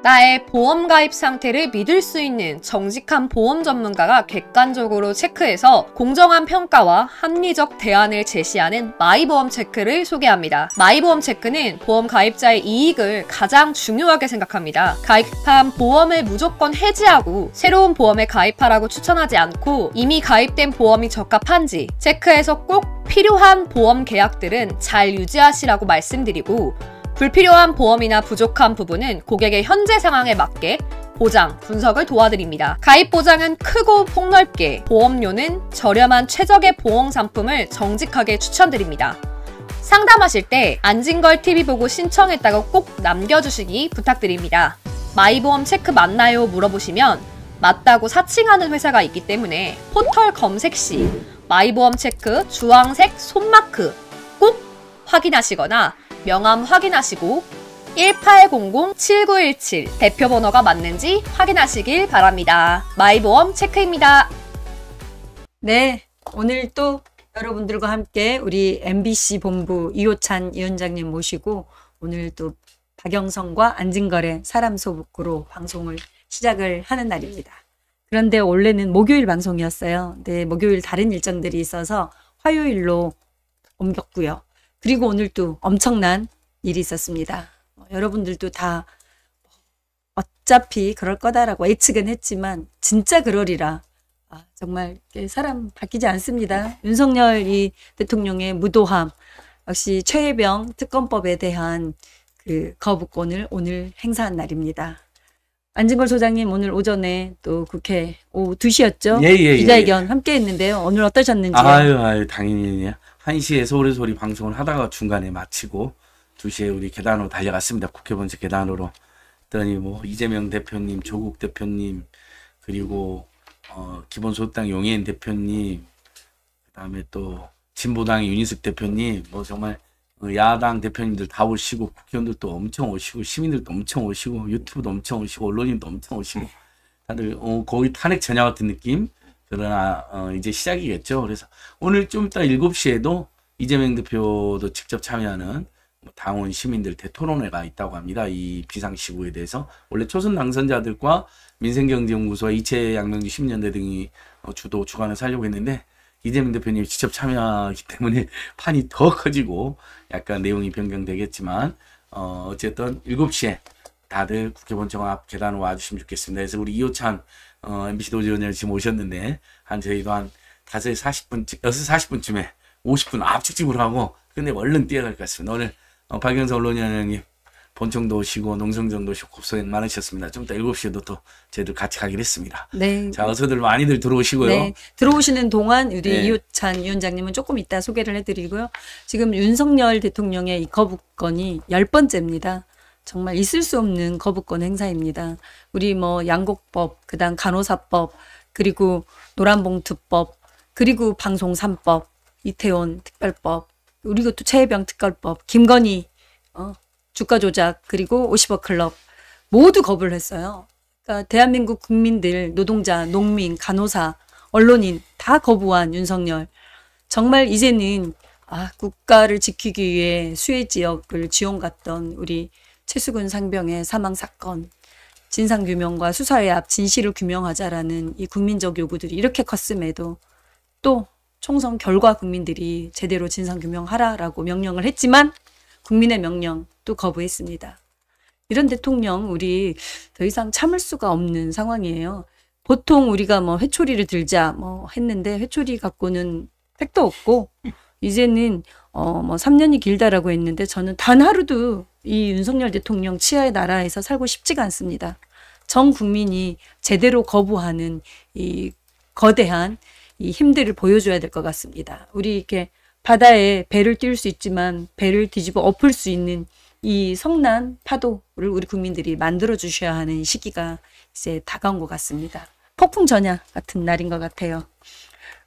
나의 보험 가입 상태를 믿을 수 있는 정직한 보험 전문가가 객관적으로 체크해서 공정한 평가와 합리적 대안을 제시하는 마이보험 체크를 소개합니다. 마이보험 체크는 보험 가입자의 이익을 가장 중요하게 생각합니다. 가입한 보험을 무조건 해지하고 새로운 보험에 가입하라고 추천하지 않고 이미 가입된 보험이 적합한지 체크해서 꼭 필요한 보험 계약들은 잘 유지하시라고 말씀드리고 불필요한 보험이나 부족한 부분은 고객의 현재 상황에 맞게 보장, 분석을 도와드립니다. 가입 보장은 크고 폭넓게, 보험료는 저렴한 최적의 보험 상품을 정직하게 추천드립니다. 상담하실 때 안진걸 TV 보고 신청했다고 꼭 남겨주시기 부탁드립니다. 마이보험 체크 맞나요? 물어보시면 맞다고 사칭하는 회사가 있기 때문에 포털 검색 시 마이보험 체크 주황색 손마크 꼭 확인하시거나 명함 확인하시고 1800-7917 대표 번호가 맞는지 확인하시길 바랍니다. 마이보험 체크입니다. 네, 오늘 또 여러분들과 함께 우리 MBC 본부 이호찬 위원장님 모시고 오늘 또 박영성과 안진걸의 사람 소북으로 방송을 시작을 하는 날입니다. 그런데 원래는 목요일 방송이었어요. 네, 목요일 다른 일정들이 있어서 화요일로 옮겼고요. 그리고 오늘 또 엄청난 일이 있었습니다. 어, 여러분들도 다 어차피 그럴 거다라고 예측은 했지만 진짜 그러리라. 아, 정말 사람 바뀌지 않습니다. 윤석열 이 대통령의 무도함, 역시 최혜병 특검법에 대한 그 거부권을 오늘 행사한 날입니다. 안진걸 소장님 오늘 오전에 또 국회 오후 2시였죠? 예, 예, 예, 기자회견 예. 함께 했는데요. 오늘 어떠셨는지요? 아유, 아유, 당연히 1시에 서울의 소리 방송을 하다가 중간에 마치고 2시에 우리 계단으로 달려갔습니다. 국회 본체 계단으로. 그랬더니 뭐 이재명 대표님, 조국 대표님, 그리고 어, 기본소득당 용해인 대표님, 그 다음에 또 진보당의 윤희숙 대표님, 뭐 정말 그 야당 대표님들 다 오시고 국회의원들도 엄청 오시고 시민들도 엄청 오시고 유튜브도 엄청 오시고 언론인도 엄청 오시고 다들 어, 거의 탄핵 전야 같은 느낌 그러나 어, 이제 시작이겠죠. 그래서 오늘 좀 이따 7시에도 이재명 대표도 직접 참여하는 뭐 당원 시민들 대토론회가 있다고 합니다. 이 비상시국에 대해서 원래 초선 당선자들과 민생경제연구소와 이채 양명주 10년대 등이 어, 주도 주관을 살려고 했는데 이재명 대표님이 직접 참여하기 때문에 판이 더 커지고 약간 내용이 변경되겠지만 어, 어쨌든 7시에 다들 국회 본청 앞 계단으로 와주시면 좋겠습니다. 그래서 우리 이호찬 어, MBC 도지원장 지금 오셨는데 한 저희도 한 5시 40분, 6시 40분쯤에 50분 압축집으로 하고 근데 얼른 뛰어갈 것 같습니다. 오늘 어, 박영서 언론위원장님 본청도 오시고 농성정도 오시고 고생 많으셨습니다. 좀 이따 7시에도 또 저희들 같이 가기로 했습니다. 네. 자, 어서들 많이들 들어오시고요. 네. 들어오시는 동안 우리 네. 이호찬 위원장님은 조금 이따 소개를 해드리고요. 지금 윤석열 대통령의 이 거부권이 열번째입니다 정말 있을 수 없는 거부권 행사입니다. 우리 뭐 양곡법, 그다음 간호사법, 그리고 노란봉투법, 그리고 방송 3법, 이태원 특별법, 그리고 또 최혜병 특별법, 김건희 어, 주가 조작, 그리고 50억 클럽 모두 거부를 했어요. 그러니까 대한민국 국민들, 노동자, 농민, 간호사, 언론인 다 거부한 윤석열. 정말 이제는 아, 국가를 지키기 위해 수해 지역을 지원 갔던 우리 최수근 상병의 사망 사건, 진상 규명과 수사의 앞 진실을 규명하자라는 이 국민적 요구들이 이렇게 컸음에도 또 총선 결과 국민들이 제대로 진상 규명하라라고 명령을 했지만 국민의 명령 또 거부했습니다. 이런 대통령 우리 더 이상 참을 수가 없는 상황이에요. 보통 우리가 뭐 회초리를 들자 뭐 했는데 회초리 갖고는 택도 없고 이제는 어 뭐 3년이 길다라고 했는데 저는 단 하루도 이 윤석열 대통령 치하의 나라에서 살고 싶지가 않습니다. 전 국민이 제대로 거부하는 이 거대한 이 힘들을 보여줘야 될 것 같습니다. 우리 이렇게 바다에 배를 띄울 수 있지만 배를 뒤집어 엎을 수 있는 이 성난 파도를 우리 국민들이 만들어 주셔야 하는 시기가 이제 다가온 것 같습니다. 폭풍 전야 같은 날인 것 같아요.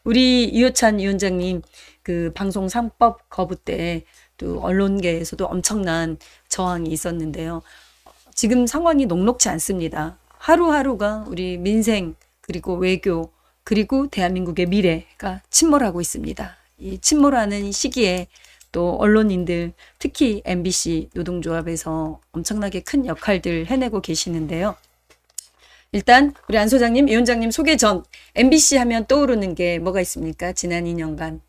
우리 이호찬 위원장님 그 방송 3법 거부 때 또 언론계에서도 엄청난 저항이 있었는데요. 지금 상황이 녹록지 않습니다. 하루하루가 우리 민생 그리고 외교 그리고 대한민국의 미래가 침몰하고 있습니다. 이 침몰하는 시기에 또 언론인들 특히 MBC 노동조합에서 엄청나게 큰 역할들 해내고 계시는데요. 일단 우리 안 소장님, 위원장님 소개 전 MBC 하면 떠오르는 게 뭐가 있습니까? 지난 2년간.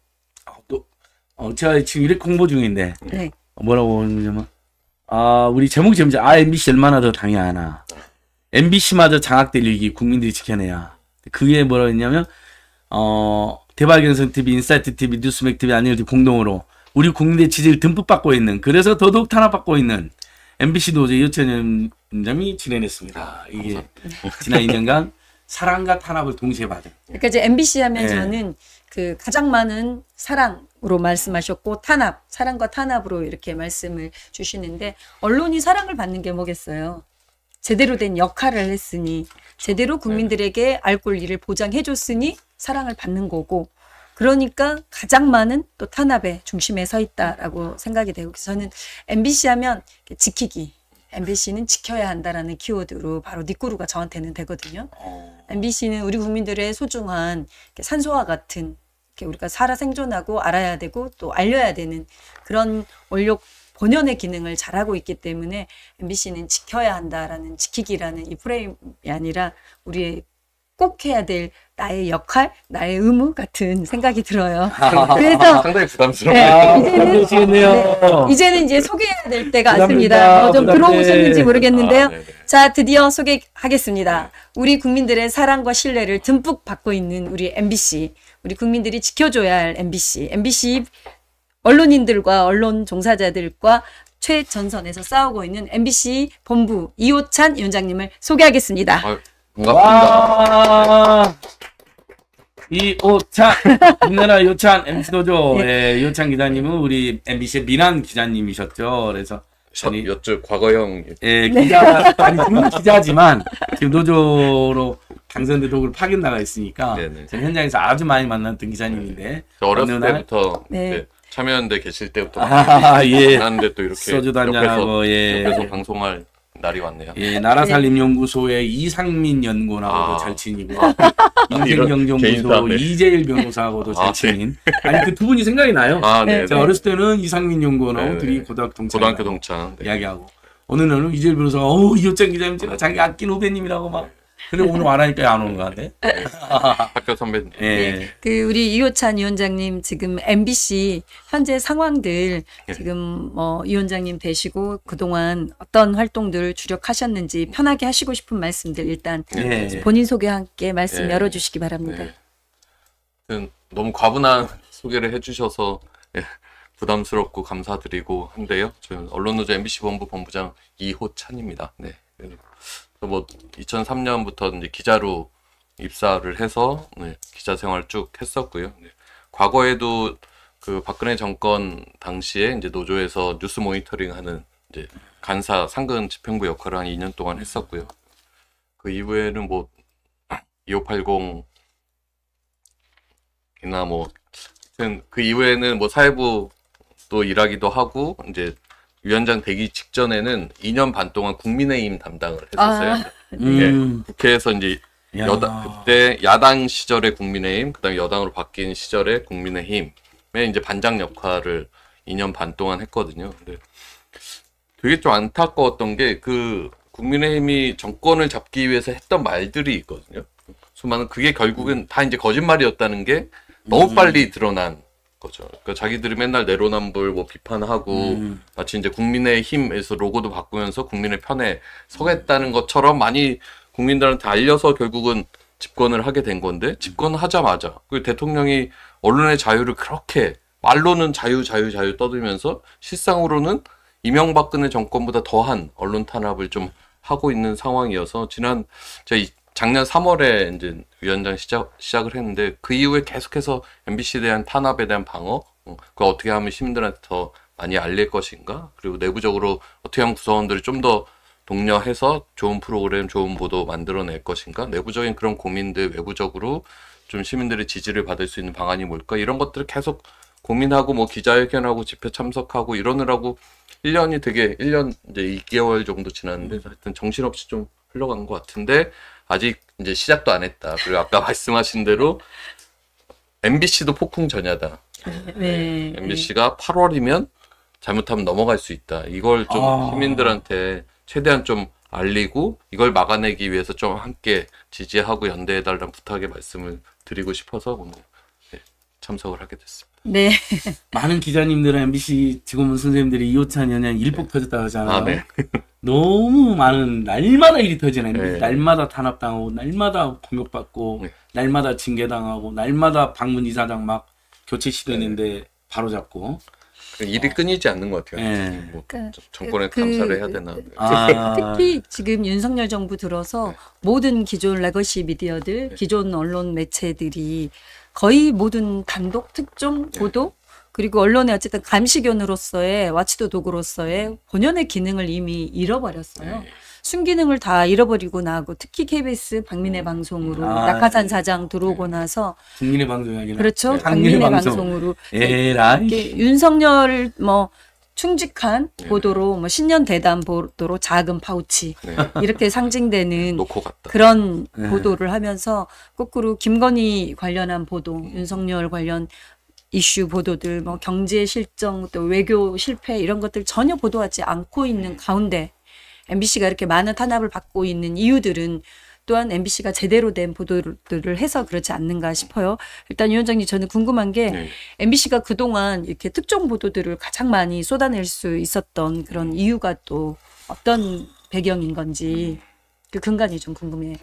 아, 또, 어, 제가 지금 이렇게 공부 중인데 네. 뭐라고 하냐면 아 우리 제목이 재밌지 아 MBC 얼마나 더 당해하나 MBC마저 장악될 위기 국민들이 지켜내야 그게 뭐라고 했냐면 어 대발견성 TV, 인사이트 TV, 뉴스맥 TV 아니면 공동으로 우리 국민의 지지를 듬뿍 받고 있는 그래서 더더욱 탄압받고 있는 MBC 노조 이호찬 위원장이 진행했습니다. 이게 지난 2년간 사랑과 탄압을 동시에 받은 그러니까 이제 MBC 하면 네. 저는 그 가장 많은 사랑으로 말씀하셨고 탄압, 사랑과 탄압으로 이렇게 말씀을 주시는데 언론이 사랑을 받는 게 뭐겠어요? 제대로 된 역할을 했으니 제대로 국민들에게 알 권리를 보장해 줬으니 사랑을 받는 거고 그러니까 가장 많은 또 탄압의 중심에 서 있다라고 생각이 되고 저는 MBC 하면 지키기 MBC는 지켜야 한다라는 키워드로 바로 니꾸루가 저한테는 되거든요. MBC는 우리 국민들의 소중한 산소와 같은 이렇게 우리가 살아 생존하고 알아야 되고 또 알려야 되는 그런 원력 본연의 기능을 잘하고 있기 때문에 MBC는 지켜야 한다라는 지키기라는 이 프레임이 아니라 우리의 꼭 해야 될 나의 역할, 나의 의무 같은 생각이 들어요. 그래서 상당히 부담스러워. 네, 아, 이제는 부담되시겠네요. 이제는 이제 소개해야 될 때가. 왔습니다. 어, 좀 부담돼. 들어오셨는지 모르겠는데요. 아, 네네. 자, 드디어 소개하겠습니다. 우리 국민들의 사랑과 신뢰를 듬뿍 받고 있는 우리 MBC, 우리 국민들이 지켜줘야 할 MBC, MBC 언론인들과 언론 종사자들과 최전선에서 싸우고 있는 MBC 본부 이호찬 위원장님을 소개하겠습니다. 아유, 반갑습니다. 와. 이 오찬 우리나라 요찬 MC 노조 예, 요찬 기자님은 우리 MBC의 민한 기자님이셨죠. 그래서 아니, 여쭤 과거형 예, 기자 아니 지금 기자지만 지금 노조로 당선된 도구를 파견 나가 있으니까 네네. 현장에서 아주 많이 만났던 기자님인데 저 어렸을 날- 때부터 네. 참여연대 계실 때부터 아, 예. 만났는데 또 이렇게 소주도 한잔하고 예. 옆에서 방송할 날이 왔네요. 예, 나라살림연구소의 이상민 연구원하고도 아. 잘 친이고 이런 인생경정부소. 이재일 변호사하고도 잘 아, 친인 아니 그 두 분이 생각이 나요. 아, 네. 네. 제가 어렸을 때는 이상민 연구원하고 네, 둘이 네. 고등학교 동창 고등학교 동창. 네. 이야기하고 어느 날은 이재일 변호사가 어우 이호장 기자님 제가 자기 아낀 후배님이라고 막 그래 오늘 와라니까 안 오는 거 같아. 학교 선배님. 예. 그 우리 이호찬 위원장님 지금 MBC 현재 상황들 예. 지금 뭐 위원장님 되시고 그동안 어떤 활동들 주력하셨는지 편하게 하시고 싶은 말씀들 일단 예. 본인 소개와 함께 말씀 예. 열어주시기 바랍니다. 네. 너무 과분한 소개를 해주셔서 예, 부담스럽고 감사드리고 한데요. 저는 언론노조 MBC 본부 본부장 이호찬입니다. 네. 뭐 2003년부터 이제 기자로 입사를 해서 네, 기자 생활 쭉 했었고요. 네. 과거에도 그 박근혜 정권 당시에 이제 노조에서 뉴스 모니터링하는 이제 간사 상근 집행부 역할을 한 2년 동안 했었고요. 그 이후에는 뭐 2580 이나 뭐 하여튼 그 이후에는 뭐 사회부 또 일하기도 하고 이제 위원장 되기 직전에는 2년 반 동안 국민의힘 담당을 했었어요. 아. 음. 국회에서 이제 야. 여당 그때 야당 시절에 국민의힘 그다음에 여당으로 바뀐 시절에 국민의힘의 이제 반장 역할을 2년 반 동안 했거든요. 근데 되게 좀 안타까웠던 게 그 국민의힘이 정권을 잡기 위해서 했던 말들이 있거든요. 수많은 그게 결국은 다 이제 거짓말이었다는 게 너무 음. 빨리 드러난 거죠. 그러니까 자기들이 맨날 내로남불 뭐 비판하고 음. 마치 이제 국민의 힘에서 로고도 바꾸면서 국민의 편에 서겠다는 것처럼 많이 국민들한테 알려서 결국은 집권을 하게 된 건데 집권하자마자 그 대통령이 언론의 자유를 그렇게 말로는 자유 자유 자유 떠들면서 실상으로는 이명박근혜 정권보다 더한 언론 탄압을 좀 하고 있는 상황이어서 지난 제가 이- 작년 3월에 이제 위원장 시작 시작을 했는데 그 이후에 계속해서 MBC에 대한 탄압에 대한 방어, 어, 그 어떻게 하면 시민들한테 더 많이 알릴 것인가, 그리고 내부적으로 어떻게 하면 구성원들을 좀더 독려해서 좋은 프로그램, 좋은 보도 만들어낼 것인가, 내부적인 그런 고민들, 외부적으로 좀 시민들의 지지를 받을 수 있는 방안이 뭘까? 이런 것들을 계속 고민하고 뭐 기자회견하고 집회 참석하고 이러느라고 1년이 되게 1년 이제 2개월 정도 지났는데 하여튼 정신없이 좀 흘러간 것 같은데 아직 이제 시작도 안 했다. 그리고 아까 말씀하신 대로 MBC도 폭풍 전야다. 네. MBC가 8월이면 잘못하면 넘어갈 수 있다. 이걸 좀 아. 시민들한테 최대한 좀 알리고 이걸 막아내기 위해서 좀 함께 지지하고 연대해달라는 부탁의 말씀을 드리고 싶어서 오늘 네, 참석을 하게 됐습니다. 네. 많은 기자님들은 MBC 직원분 선생님들이 이호찬 연예인 일복 터졌다 하잖아요. 아, 네. 너무 많은 날마다 일이 터지네. 네. 날마다 탄압당하고 날마다 공격받고 네. 날마다 징계당하고 날마다 방문 이사장 막 교체 시도했는데 바로 잡고. 그 일이 끊이지 않는 것 같아요. 네. 뭐 그러니까 정권에 그- 감사를 해야 되나. 아, 특히 지금 윤석열 정부 들어서 네. 모든 기존 legacy 미디어들, 네. 기존 언론 매체들이 거의 모든 단독 특종 네. 보도 그리고 언론의 어쨌든 감시견으로서의 watchdog 도구로서의 본연의 기능을 이미 잃어버렸어요. 네. 순기능을 다 잃어버리고 나고 특히 KBS 박민의 방송으로 아, 낙하산 네. 사장 들어오고 나서 국민의 방송이 아니라 그렇죠. 네. 박민혜 방송. 에라이. 이렇게 윤석열 뭐 충직한 네. 보도로 뭐 신년 대담 보도로 작은 파우치 네. 이렇게 상징되는 갔다. 그런 네. 보도를 하면서 거꾸로 김건희 관련한 보도, 윤석열 관련 이슈 보도들, 뭐 경제 실정, 또 외교 실패 이런 것들 전혀 보도하지 않고 있는 가운데 MBC가 이렇게 많은 탄압을 받고 있는 이유들은 또한 MBC가 제대로 된 보도들을 해서 그렇지 않는가 싶어요. 일단 위원장님 저는 궁금한 게 네. MBC가 그동안 이렇게 특정 보도들을 가장 많이 쏟아낼 수 있었던 그런 이유가 또 어떤 배경인 건지 그 근간이 좀 궁금해요.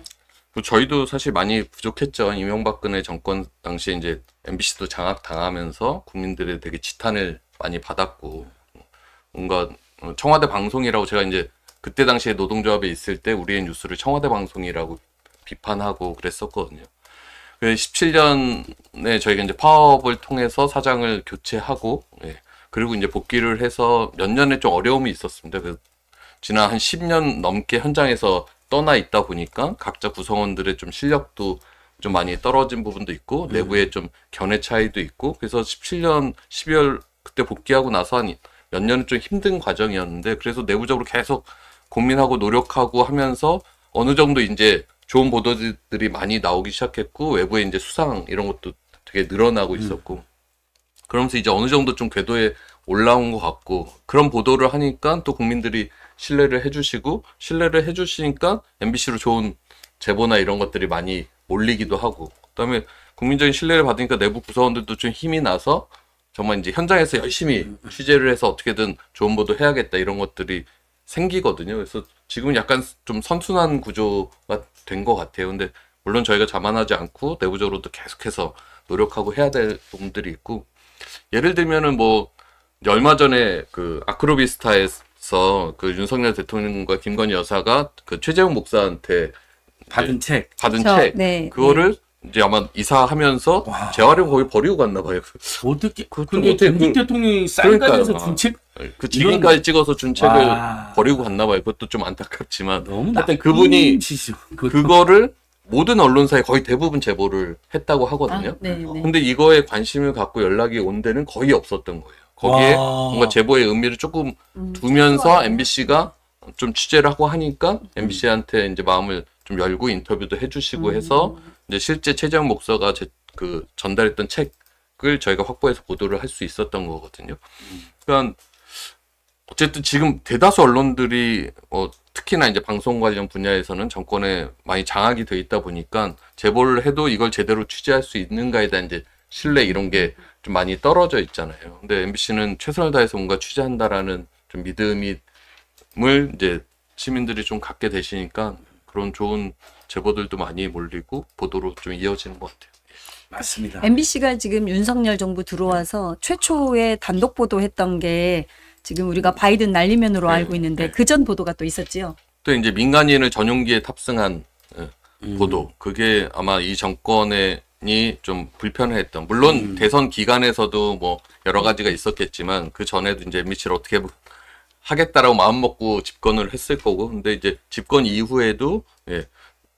뭐 저희도 사실 많이 부족했죠. 이명박근혜 정권 당시에 이제 MBC도 장악 당하면서 국민들의 되게 지탄을 많이 받았고 뭔가 어, 청와대 방송이라고 제가 이제 그때 당시에 노동조합에 있을 때 우리의 뉴스를 청와대 방송이라고 비판하고 그랬었거든요. 그 17년에 저희가 이제 파업을 통해서 사장을 교체하고 예. 그리고 이제 복귀를 해서 몇 년에 좀 어려움이 있었습니다. 그 지난 한 10년 넘게 현장에서 떠나 있다 보니까 각자 구성원들의 좀 실력도 좀 많이 떨어진 부분도 있고 내부에 좀 견해 차이도 있고 그래서 17년 12월 그때 복귀하고 나서 한 몇 년은 좀 힘든 과정이었는데 그래서 내부적으로 계속 고민하고 노력하고 하면서 어느 정도 이제 좋은 보도들이 많이 나오기 시작했고 외부에 이제 수상 이런 것도 되게 늘어나고 있었고. 그러면서 이제 어느 정도 좀 궤도에 올라온 것 같고 그런 보도를 하니까 또 국민들이 신뢰를 해주시고 신뢰를 해주시니까 MBC로 좋은 제보나 이런 것들이 많이 몰리기도 하고 그다음에 국민적인 신뢰를 받으니까 내부 구성원들도 좀 힘이 나서 정말 이제 현장에서 열심히 취재를 해서 어떻게든 좋은 보도 해야겠다 이런 것들이 생기거든요. 그래서 지금 약간 좀 선순환 구조가 된 것 같아요. 근데 물론 저희가 자만하지 않고 내부적으로도 계속해서 노력하고 해야 될 부분들이 있고 예를 들면은 뭐 얼마 전에 그 아크로비스타에서 그 윤석열 대통령과 김건희 여사가 그 최재형 목사한테 받은 책. 받은 저, 책 네, 그거를 이제 아마 이사하면서 와. 재활용 거기 버리고 갔나 봐요. 어떻게 어떻게 전직 그- 대통령이 사인까지 해서 그러니까요. 준 책? 그 직인까지 찍어서 준 책을 와. 버리고 갔나 봐요. 그것도 좀 안타깝지만 너무 하여튼 그분이. 그거를 모든 언론사에 거의 대부분 제보를 했다고 하거든요. 아, 네, 네. 근데 이거에 관심을 갖고 연락이 온 데는 거의 없었던 거예요. 거기에 와. 뭔가 제보의 의미를 조금 음, 두면서. MBC가 좀 취재를 하고 하니까 MBC한테 이제 마음을 좀 열고 인터뷰도 해주시고 음. 해서 이제 실제 최재형 목사가 제, 그 전달했던 책을 저희가 확보해서 보도를 할 수 있었던 거거든요. 그러니까 어쨌든 지금 대다수 언론들이 어, 특히나 이제 방송 관련 분야에서는 정권에 많이 장악이 돼 있다 보니까 제보를 해도 이걸 제대로 취재할 수 있는가에 대한 이제 신뢰 이런 게 좀 많이 떨어져 있잖아요. 근데 MBC는 최선을 다해서 뭔가 취재한다라는 좀 믿음을 이제 시민들이 좀 갖게 되시니까 그런 좋은 제보들도 많이 몰리고 보도로 좀 이어지는 것 같아요. 맞습니다. MBC가 지금 윤석열 정부 들어와서 최초의 단독 보도했던 게 지금 우리가 바이든 날리면으로 네, 알고 있는데 네. 그전 보도가 또 있었지요. 또 이제 민간인을 전용기에 탑승한 예, 음. 보도 그게 아마 이 정권이 좀 불편했던 물론 음. 대선 기간에서도 뭐 여러 가지가 있었겠지만 그 전에도 이제 MBC를 어떻게 하겠다라고 마음 먹고 집권을 했을 거고 근데 이제 집권 이후에도 예,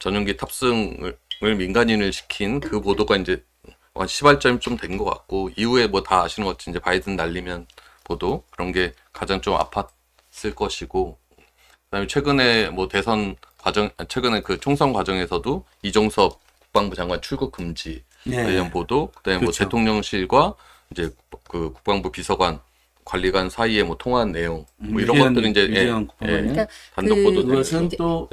전용기 탑승을 민간인을 시킨 그 보도가 이제 한 시발점이 좀 된 것 같고 이후에 뭐 다 아시는 것처럼 이제 바이든 날리면 보도 그런 게 가장 좀 아팠을 것이고 그다음에 최근에 뭐 대선 과정 아, 최근에 그 총선 과정에서도 이종섭 국방부 장관 출국 금지 네. 관련 보도 그다음에 뭐 그렇죠. 대통령실과 이제 그 국방부 비서관 관리관 사이에 뭐 통화한 내용 뭐 이런 유재현- 것들은 이제 예? 예, 그러니까 단독 그- 보도 그것은 또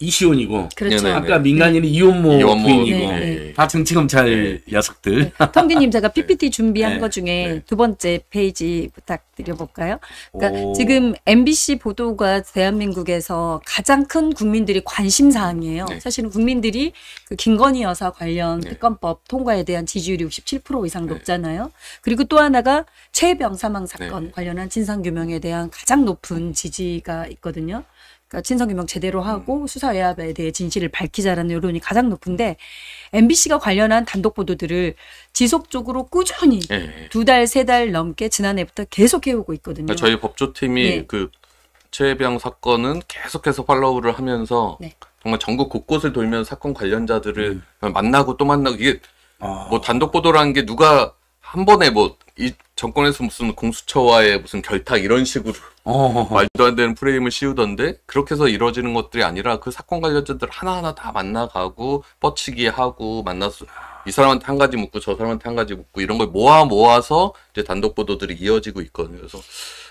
이시온이고 그렇죠. 네네. 아까 민간인은 이원모 이원모 부인이고 네, 네. 다 정치검찰 녀석들. 텅디님 제가 PPT 준비한 네. 것 중에 네. 두 번째 페이지 부탁드려볼까요? 그러니까 오. 지금 MBC 보도가 대한민국에서 가장 큰 국민들이 관심 사항이에요. 네. 사실은 국민들이 그 김건희 여사 관련 네. 특검법 통과에 대한 지지율이 67% 이상 높잖아요. 그리고 또 하나가 최병 사망 사건 네. 관련한 진상 규명에 대한 가장 높은 지지가 있거든요. 그러니까 진상 규명 제대로 하고 수사 외압에 대해 진실을 밝히자라는 여론이 가장 높은데 MBC가 관련한 단독 보도들을 지속적으로 꾸준히 예, 예. 두 달, 세 달 넘게 지난해부터 계속 해오고 있거든요. 그러니까 저희 법조팀이 네. 그 최혜병 사건은 계속해서 팔로우를 하면서 네. 정말 전국 곳곳을 돌면서 사건 관련자들을 음. 만나고 또 만나고 이게 아. 뭐 단독 보도라는 게 누가 한 번에 뭐 이 정권에서 무슨 공수처와의 무슨 결탁 이런 식으로 어. 말도 안 되는 프레임을 씌우던데 그렇게 해서 이루어지는 것들이 아니라 그 사건 관련자들 하나하나 다 만나가고 뻗치기 하고 만나서 이 사람한테 한 가지 묻고 저 사람한테 한 가지 묻고 이런 걸 모아 모아서 이제 단독 보도들이 이어지고 있거든요. 그래서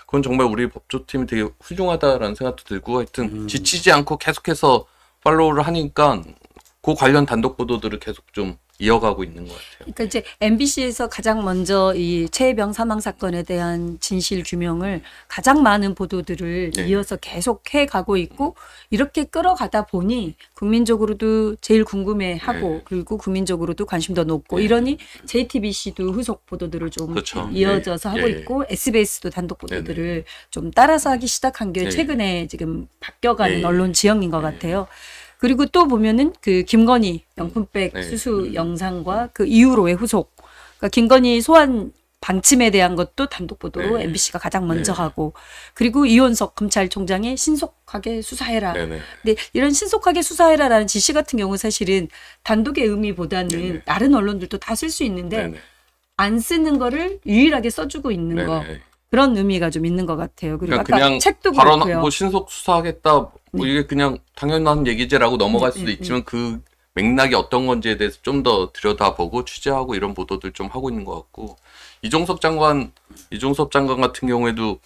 그건 정말 우리 법조팀이 되게 훌륭하다라는 생각도 들고 하여튼 음. 지치지 않고 계속해서 팔로우를 하니까 그 관련 단독 보도들을 계속 좀 이어가고 있는 것 같아요. 그러니까 이제 MBC에서 가장 먼저 이 최혜병 사망 사건에 대한 진실 규명을 가장 많은 보도들을 네. 이어서 계속 해 가고 있고 이렇게 끌어가다 보니 국민적으로도 제일 궁금해하고 네. 그리고 국민적으로도 관심도 높고 네. 이러니 JTBC도 후속 보도들을 좀 그렇죠. 이어져서 예, 하고 예. 있고 SBS도 단독 보도들을 좀 따라서 하기 시작한 게 네. 최근에 지금 바뀌어가는 네. 언론 지형인 것 네. 같아요. 그리고 또 보면은 그 김건희 명품백 네. 수수 영상과 그 이후로의 후속. 그러니까 김건희 소환 방침에 대한 것도 단독 보도로 네. MBC가 가장 먼저 네. 하고 그리고 이원석 검찰총장이 신속하게 수사해라. 네네. 근데 이런 신속하게 수사해라라는 지시 같은 경우 사실은 단독의 의미보다는 네네. 다른 언론들도 다 쓸 수 있는데 네네. 안 쓰는 거를 유일하게 써주고 있는 거. 그런 의미가 좀 있는 것 같아요. 그리고 그러니까 아까 그냥 책도 발언 그렇고요. 뭐 신속 수사하겠다 뭐 네. 이게 그냥 당연한 얘기지라고 넘어갈 네, 수도 네, 있지만 그 맥락이 어떤 건지에 대해서 좀 더 들여다보고 취재하고 이런 보도들 좀 하고 있는 것 같고 이종섭 장관 이종섭 장관 같은 경우에도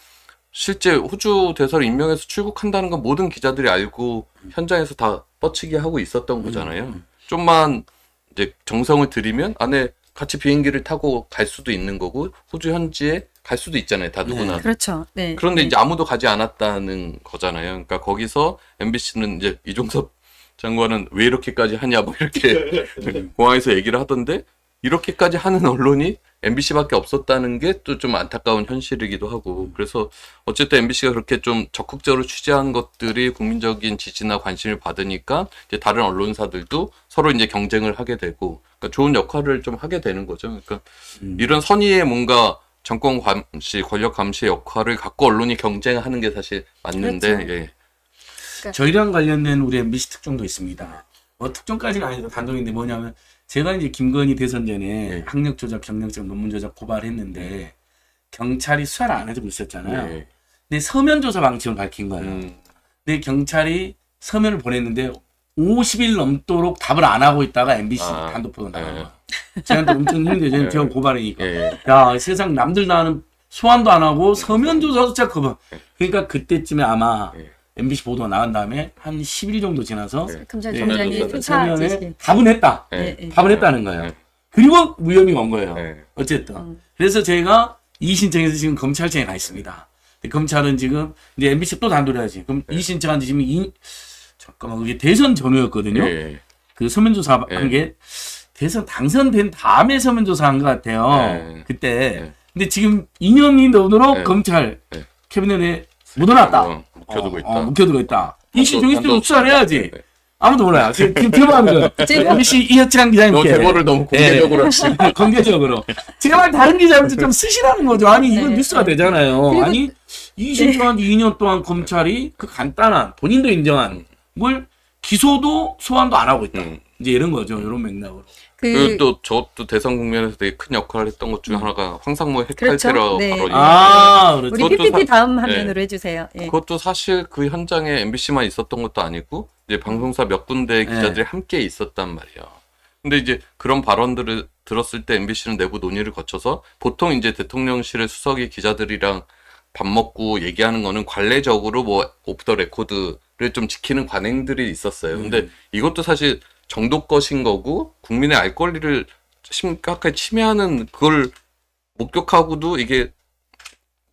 실제 호주 대사를 임명해서 출국한다는 건 모든 기자들이 알고 현장에서 다 뻗치기 하고 있었던 거잖아요. 좀만 이제 정성을 들이면 안에 같이 비행기를 타고 갈 수도 있는 거고 호주 현지에 갈 수도 있잖아요. 다 누구나. 그렇죠. 네. 그런데 네. 이제 아무도 가지 않았다는 거잖아요. 그러니까 거기서 MBC는 이제 이종섭 장관은 왜 이렇게까지 하냐 뭐 이렇게 공항에서 얘기를 하던데 이렇게까지 하는 언론이 MBC밖에 없었다는 게 또 좀 안타까운 현실이기도 하고 그래서 어쨌든 MBC가 그렇게 좀 적극적으로 취재한 것들이 국민적인 지지나 관심을 받으니까 이제 다른 언론사들도 서로 이제 경쟁을 하게 되고 그러니까 좋은 역할을 좀 하게 되는 거죠. 그러니까 음. 이런 선의의 뭔가 정권 감시, 권력 감시 역할을 갖고 언론이 경쟁하는 게 사실 맞는데 그렇죠. 예. 저희랑 관련된 우리 MBC 특종도 있습니다. 뭐 특종까지는 아니고 단독인데 뭐냐면 제가 이제 김건희 대선 전에 네. 학력 조작, 경력적 논문 조작 고발했는데 경찰이 수사를 안 해주고 있었잖아요. 예. 근데 서면 조사 방침을 밝힌 거예요. 음, 근데 경찰이 서면을 보냈는데 50일 넘도록 답을 안 하고 있다가 MBC 아, 단독 보도 나간 예. 거예요. 저한테 엄청 힘들죠. 저는 예. 제가 고발이니까. 예. 야 세상 남들 다 하는 소환도 안 하고 서면 조사조차 그만. 그러니까 그때쯤에 아마 예. MBC 보도가 나간 다음에 한 10일 정도 지나서 예. 검찰총장이 네. 수사 서면에. 답은 했다. 예. 답은 했다는 거예요. 예. 그리고 무혐의가 온 거예요. 예. 어쨌든. 음. 그래서 제가 이 신청해서 지금 검찰청에 가 있습니다. 검찰은 지금 이제 MBC 또 단돌해야지. 그럼 이 신청한 지 지금 이 잠깐만 그게 대선 전후였거든요. 예. 그 서면 조사 예. 한게 대선 당선된 다음에 서면 조사한 것 같아요. 예. 그때. 예. 근데 지금 2년이 넘도록 예. 검찰 예. 캐비넷에 묻어놨다. 어, 묵혀두고 어, 있다. 어, 묵혀두고 있다. 이 단독- 시중에서 단독- 수사를 해야지. 예. 아무도 몰라요. 지금 거예요. 제보. MBC 이현창 너 기자님께. 제보를 너무 공개적으로 하시. 공개적으로. 제발 다른 기자분들 좀 쓰시라는 거죠. 아니, 이건 네. 뉴스가 되잖아요. 아니, 이 신청한 지 2년 동안 검찰이 그 간단한, 본인도 인정한 걸 기소도 소환도 안 하고 있다. 음. 이제 이런 거죠. 이런 맥락으로. 그리고 그또 저것도 대선 국면에서 되게 큰 역할을 했던 것 중에 하나가 황상무 그렇죠. 핵탈 테러 네. 발언이 아, 그렇죠. 우리 PPT 사- 다음 네. 화면으로 해주세요. 예. 그것도 사실 그 현장에 MBC만 있었던 것도 아니고 이제 방송사 몇 군데 네. 기자들이 함께 있었단 말이에요. 근데 이제 그런 발언들을 들었을 때 MBC는 내부 논의를 거쳐서 보통 이제 대통령실의 수석이 기자들이랑 밥 먹고 얘기하는 거는 관례적으로 뭐 오프 더 레코드를 좀 지키는 관행들이 있었어요. 근데 이것도 사실 정도껏인 거고 국민의 알 권리를 심각하게 침해하는 그걸 목격하고도 이게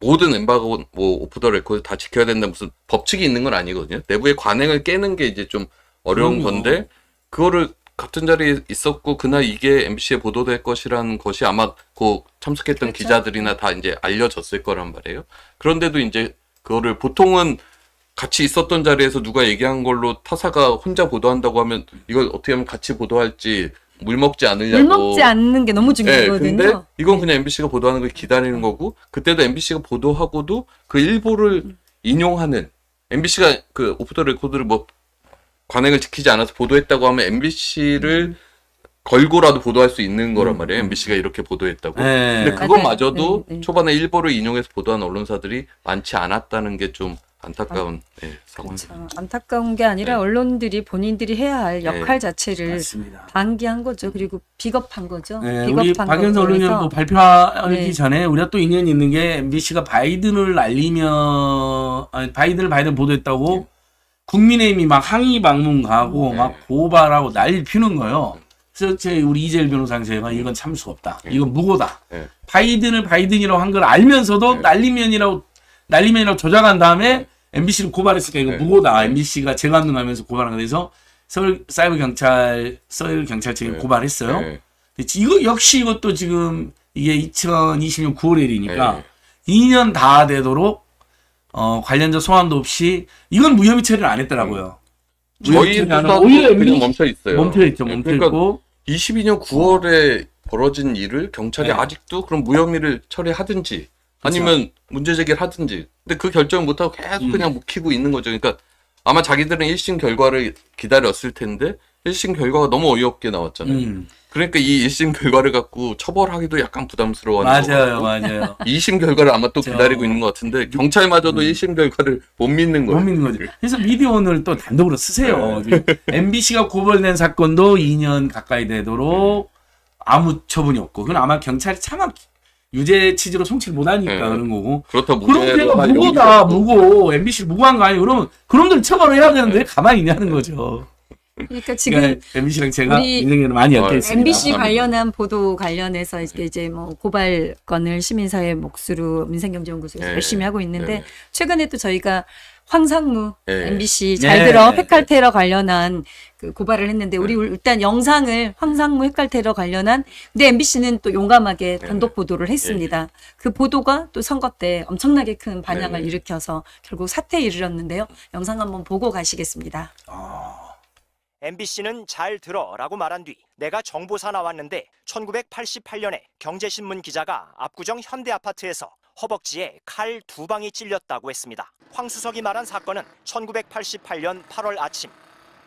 모든 엠바고 뭐 오프 더 레코드 다 지켜야 된다 무슨 법칙이 있는 건 아니거든요. 내부의 관행을 깨는 게 이제 좀 어려운 그럼요. 건데 그거를 같은 자리에 있었고 그날 이게 MBC에 보도될 것이라는 것이 아마 그 참석했던 그렇죠. 기자들이나 다 이제 알려졌을 거란 말이에요. 그런데도 이제 그거를 보통은 같이 있었던 자리에서 누가 얘기한 걸로 타사가 혼자 보도한다고 하면 이걸 어떻게 하면 같이 보도할지 물 먹지 않으려고 물 먹지 않는 게 너무 예, 중요하거든요. 근데 이건 그냥 MBC가 보도하는 걸 기다리는 거고 그때도 MBC가 보도하고도 그 일부를 인용하는 MBC가 그 오프 더 레코드를 뭐 관행을 지키지 않아서 보도했다고 하면 MBC를 걸고라도 보도할 수 있는 거란 음. 말이에요. MBC가 이렇게 보도했다고. 네. 근데 그거마저도 네, 네. 초반에 일부를 인용해서 보도한 언론사들이 많지 않았다는 게좀 안타까운 예, 상황입니다. 참 안타까운 게 아니라 네. 언론들이 본인들이 해야 할 역할 자체를 맞습니다. 방기한 거죠. 그리고 비겁한 거죠. 네, 비겁한 우리 박연서 언론위원도 발표하기 네. 전에 우리가 또 인연이 있는 게 MBC가 바이든을 알리면 아니, 바이든을 바이든 보도했다고 국민의힘이 막 항의 방문 가고 네. 막 고발하고 난리 피는 거예요. 그래서 제 우리 이재일 변호사가 제가 이건 참을 수 없다. 이건 무고다. 네. 바이든을 바이든이라고 한 걸 알면서도 네. 난리면이라고 난리면이라고 조작한 다음에 MBC를 고발했으니까 이거 네. 무고다. MBC가 재감능하면서 고발한 거에서 서울 사이버 경찰 서울 경찰청에 네. 고발했어요. 예, 근데 이거 역시 이것도 지금 이게 2020년 9월 1일이니까 예. 2년 다 되도록 어, 관련자 소환도 없이 이건 무혐의 처리를 안 했더라고요. 저희 하고 수사도 오히려 그냥 MBC 멈춰 있어요. 멈춰 있죠. 예, 멈춰 그러니까 있고 22년 9월에 벌어진 일을 경찰이 네. 아직도 그럼 무혐의를 처리하든지 아니면 문제 제기를 하든지 근데 그 결정을 못하고 계속 음. 그냥 묵히고 있는 거죠. 그러니까 아마 자기들은 1심 결과를 기다렸을 텐데 1심 결과가 너무 어이없게 나왔잖아요. 음, 그러니까 이 1심 결과를 갖고 처벌하기도 약간 부담스러워하는 것 맞아요, 맞아요. 2심 결과를 아마 또 저- 기다리고 있는 것 같은데 경찰마저도 1심 결과를 못 믿는 못 거예요. 믿는 거지. 그래서 미디어오늘 또 단독으로 쓰세요. 네. MBC가 고발된 사건도 2년 가까이 되도록 아무 처분이 없고, 그건 아마 경찰이 차마 유죄 취지로 송치를 못하니까 네. 그런 거고. 그렇다고 그럼 무죄로 할 무고다. 무고. MBC를 무고한 거 아니에요? 그러면 그놈들 처벌을 해야 되는데 왜 가만히 있냐는 거죠. 그러니까 지금 그러니까 MBC랑 제가 인생에는 많이 어, 엮여 있습니다. MBC 아, 관련한 보도 관련해서 이제 이제 뭐 고발건을 시민사회 몫으로 민생경제연구소에서 네. 열심히 하고 있는데 네. 최근에 또 저희가 황상무 네. MBC 잘 네. 들어 핵칼테러 관련한 그 고발을 했는데 우리 일단 영상을 황상무 핵칼테러 관련한 근데 MBC는 또 용감하게 단독 보도를 했습니다. 그 보도가 또 선거 때 엄청나게 큰 반향을 네. 일으켜서 결국 사태에 이르렀는데요. 영상 한번 보고 가시겠습니다. MBC는 잘 들어라고 말한 뒤 내가 정보사 나왔는데 1988년에 경제신문 기자가 압구정 현대아파트에서 허벅지에 칼 두 방이 찔렸다고 했습니다. 황 수석이 말한 사건은 1988년 8월 아침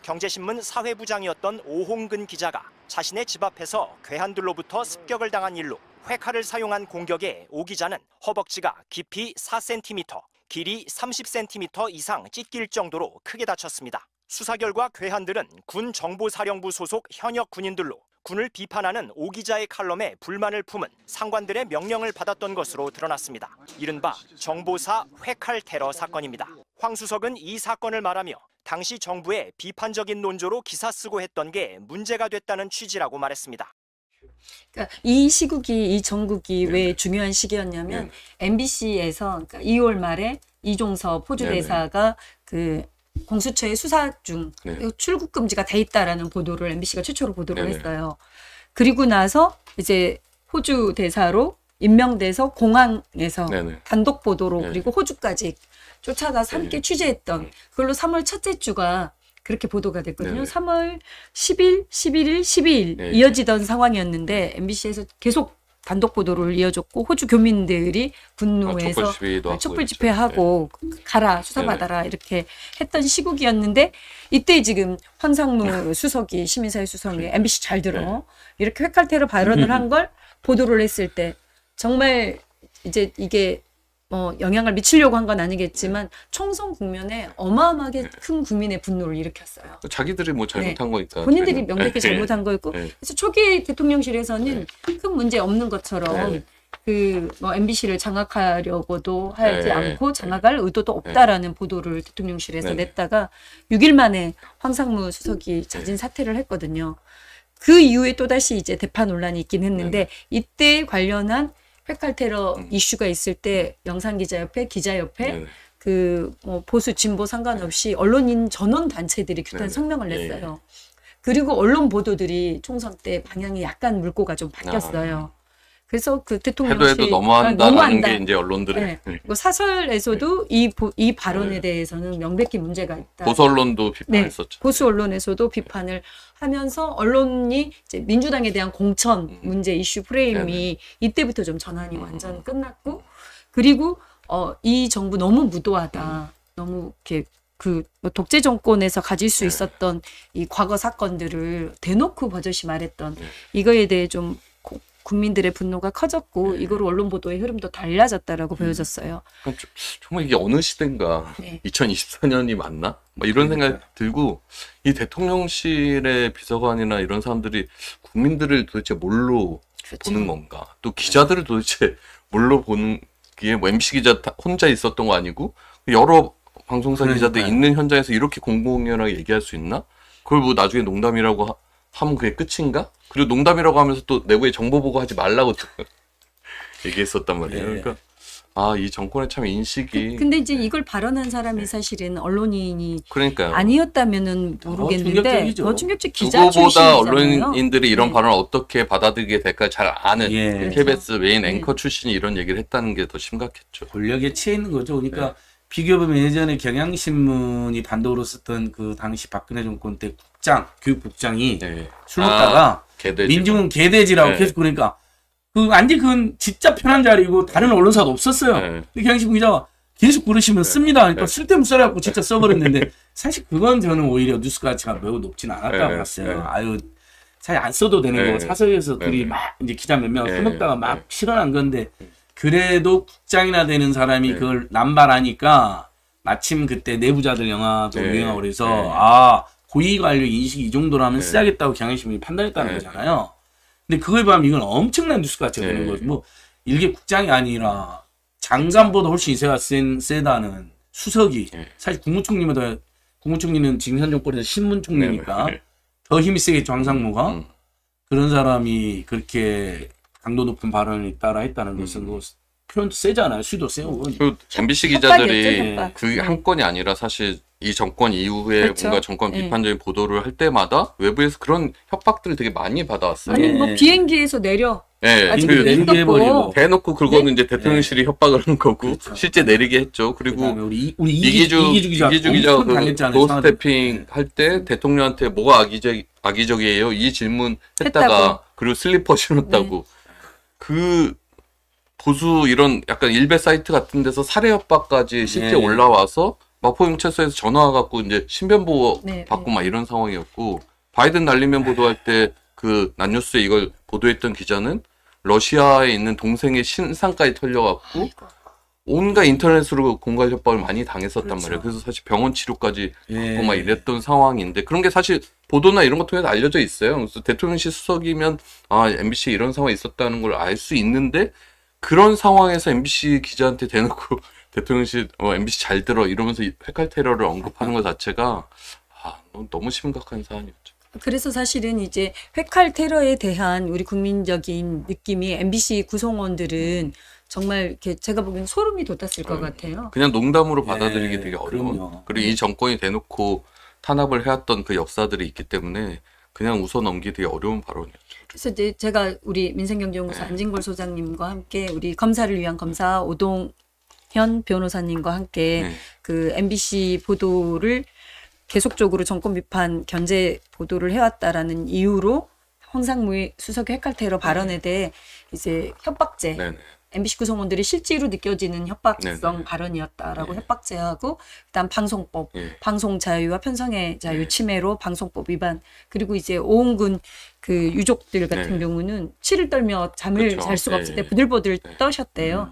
경제신문 사회부장이었던 오홍근 기자가 자신의 집 앞에서 괴한들로부터 습격을 당한 일로 회칼을 사용한 공격에 오 기자는 허벅지가 깊이 4cm, 길이 30cm 이상 찢길 정도로 크게 다쳤습니다. 수사 결과 괴한들은 군 정보사령부 소속 현역 군인들로 군을 비판하는 오 기자의 칼럼에 불만을 품은 상관들의 명령을 받았던 것으로 드러났습니다. 이른바 정보사 회칼 테러 사건입니다. 황 수석은 이 사건을 말하며 당시 정부의 비판적인 논조로 기사 쓰고 했던 게 문제가 됐다는 취지라고 말했습니다. 그러니까 이 시국이 이 전국이 네. 왜 중요한 시기였냐면 MBC에서 그러니까 2월 말에 호주 네네. 대사가 그 공수처의 수사 중 네. 출국 금지가 돼 있다라는 보도를 MBC가 최초로 보도를 네네. 했어요. 그리고 나서 이제 호주 대사로 임명돼서 공항에서 네네. 단독 보도로 네. 그리고 호주까지 쫓아가서 함께 네. 취재했던 그걸로 3월 첫째 주가 그렇게 보도가 됐거든요. 네네. 3월 10일, 11일, 12일 네. 이어지던 상황이었는데 MBC에서 계속 단독 보도를 이어줬고 호주 교민들이 분노해서 촛불 시위도 하고 촛불. 집회하고 가라 수사받아라 이렇게 했던 시국이었는데 이때 지금 황상무 수석이 시민사회 수석이 MBC 잘 들어 네. 이렇게 회칼테러 발언을 한 걸 보도를 했을 때 정말 이제 이게 뭐 영향을 미치려고 한 건 아니겠지만 총선 국면에 어마어마하게 큰 국민의 분노를 일으켰어요. 자기들이 뭐 잘못한 거니까. 네. 본인들이 저희는. 명백히 예, 잘못한 거였고 예. 그래서 초기 대통령실에서는 큰 문제 없는 것처럼 네. 그뭐 MBC를 장악하려고도 하지 네. 않고 장악할 의도도 없다라는 보도를 대통령실에서 네. 냈다가 6일 만에 황상무 수석이 자진 사퇴를 했거든요. 그 이후에 또 다시 이제 대파 논란이 있긴 했는데 이때 관련한 회칼 테러 네. 음. 이슈가 있을 때 영상 기자협회, 기자협회, 네. 그 뭐 보수 진보 상관없이 언론인 전원 단체들이 규탄 네네. 성명을 예, 냈어요. 그리고 언론 보도들이 총선 때 방향이 약간 물꼬가 좀 바뀌었어요. 그래서 그 해도 대통령실 해도 너무한다라는 아, 너무한다. 게 이제 언론들의 네. 네. 그리고 사설에서도 이, 보- 이 발언에 네. 대해서는 명백히 문제가 있다. 보수 언론도 네, 비판했었죠. 보수 언론에서도 비판을 하면서 언론이 이제 민주당에 대한 공천 음. 문제 이슈 프레임이. 이때부터 좀 전환이 음. 완전 끝났고 그리고 어, 이 정부 너무 무도하다. 너무 이렇게 그뭐 독재 정권에서 가질 수 네. 있었던 이 과거 사건들을 대놓고 버젓이 말했던 네. 이거에 대해 좀 고- 국민들의 분노가 커졌고 네. 이거로 언론 보도의 흐름도 달라졌다라고 보여졌어요. 그러니까 좀- 정말 이게 어느 시대인가 네. 2024년이 맞나? 막 이런 생각이 들고 이 대통령실의 비서관이나 이런 사람들이 국민들을 도대체 뭘로 그렇죠. 보는 건가? 또 기자들을 도대체 뭘로 보는 게뭐 MC 기자 다- 혼자 있었던 거 아니고 여러 방송사 기자들 그러니까요. 있는 현장에서 이렇게 공공연하게 얘기할 수 있나? 그걸 뭐 나중에 농담이라고 하, 하면 그게 끝인가? 그리고 농담이라고 하면서 또 내부에 정보 보고 하지 말라고 또 얘기했었단 말이에요. 네. 그러니까 아 이 정권의 참 인식이 근데 이제 이걸 발언한 사람이 사실은 언론인이 그러니까요. 아니었다면은 모르겠는데 충격적이죠. 더 충격적 기자 누구보다 출신이잖아요. 언론인들이 이런 네. 발언을 어떻게 받아들이게 될까 잘 아는 예. KBS 메인 네. 앵커 출신이 이런 얘기를 했다는 게 더 심각했죠. 권력에 치여 있는 거죠. 그러니까 네. 비교해보면 예전에 경향신문이 단독으로 썼던 그 당시 박근혜 정권 때 국장, 교육국장이 네. 술 먹다가 개돼지. 민중은 개돼지라고 네. 계속 그러니까 그 완전 그건 진짜 편한 자리고 다른 언론사도 없었어요. 네. 근데 경향신문 기자가 계속 부르시면 씁니다. 그러니까 네. 쓸데없는 써갖고 진짜 써버렸는데 사실 그건 저는 오히려 뉴스 가치가 매우 높지는 않았다고 네. 봤어요. 네. 아유 사실 안 써도 되는 네. 거고 사석에서 네. 둘이 막 이제 기자 몇명 네. 술 먹다가 막 네. 실현한 건데 그래도 국장이나 되는 사람이 네. 그걸 남발하니까 마침 그때 내부자들 영화도 네. 유행하고 그래서 네. 아 고위 관료 인식이 이 정도라면 네. 써야겠다고 경향신문이 판단했다는 네. 거잖아요. 근데 그거에 비하면 이건 엄청난 뉴스 가치가 네. 되는 거죠. 뭐 일개 국장이 아니라 장관보다 훨씬 세가 센 세다는 수석이 네. 사실 국무총리보다 국무총리는 지금 현 정권에서 신문총리니까 네. 더 힘이 세겠죠 황상무가 음. 그런 사람이 그렇게 강도 높은 발언을 따라 했다는 것은 뭐 표현도 세잖아요. 수도 세고. 그 MBC 기자들이. 그게 한 건이 아니라 사실 이 정권 이후에 그렇죠. 뭔가 정권 네. 비판적인 보도를 할 때마다 외부에서 그런 협박들을 되게 많이 받아왔어요. 아니 예. 뭐 비행기에서 내려 예, 아직 그. 해버리고. 대놓고 그거는 네? 이제 대통령실이 협박을 한 거고 그렇죠. 실제 내리게 했죠. 그리고 우리 이- 우리 이기주 이기주 기자. doorstepping 할 때 대통령한테 뭐가 악의적 악의적이에요? 이 질문 했다가 했다고. 그리고 슬리퍼 신었다고 그 보수 이런 약간 일베 사이트 같은 데서 살해 협박까지 실제 네. 올라와서 마포 경찰서에서 전화 와갖고 이제 신변 보호 네, 받고 네. 막 이런 상황이었고 바이든 날리면 보도할 때 그 난뉴스에 이걸 보도했던 기자는 러시아에 있는 동생의 신상까지 털려갖고 온갖 인터넷으로 공갈 협박을 많이 당했었단 그렇죠. 말이에요. 그래서 사실 병원 치료까지 예. 받고 막 이랬던 상황인데 그런 게 사실 보도나 이런 거 통해서 알려져 있어요. 그래서 대통령실 수석이면 아 MBC 에 이런 상황이 있었다는 걸 알 수 있는데 그런 상황에서 MBC 기자한테 대놓고 대통령실 어, MBC 잘 들어 이러면서 이 회칼 테러를 언급하는 것 자체가 아, 너무 심각한 사안이었죠. 그래서 사실은 이제 회칼 테러에 대한 우리 국민적인 느낌이 MBC 구성원들은 정말 이렇게 제가 보기엔 소름이 돋았을 것 음. 같아요. 그냥 농담으로 예, 받아들이기 되게 어려워. 그럼요. 그리고 이 정권이 대놓고 탄압을 해왔던 그 역사들이 있기 때문에 그냥 웃어 넘기기 되게 어려운 발언이었죠. 그래서 이제 제가 우리 민생경제연구소 네. 안진걸 소장님과 함께 우리 검사를 위한 검사 오동 현 변호사님과 함께 네. 그 MBC 보도를 계속적으로 정권 비판 견제 보도를 해왔다라는 이유로 황상무의 수석의 핵칼 테러 발언에 대해 이제 협박죄 네네. MBC 구성원들이 실제로 느껴지는 협박성 네네. 발언이었다라고 네. 협박죄하고 그다음 방송법 예. 방송 자유와 편성의 자유 네. 침해로 방송법 위반 그리고 이제 오은근 그 유족들 같은 네. 경우는 치를 떨며 잠을 그쵸. 잘 수가 없을 네. 때 부들부들 네. 떠셨대요. 음.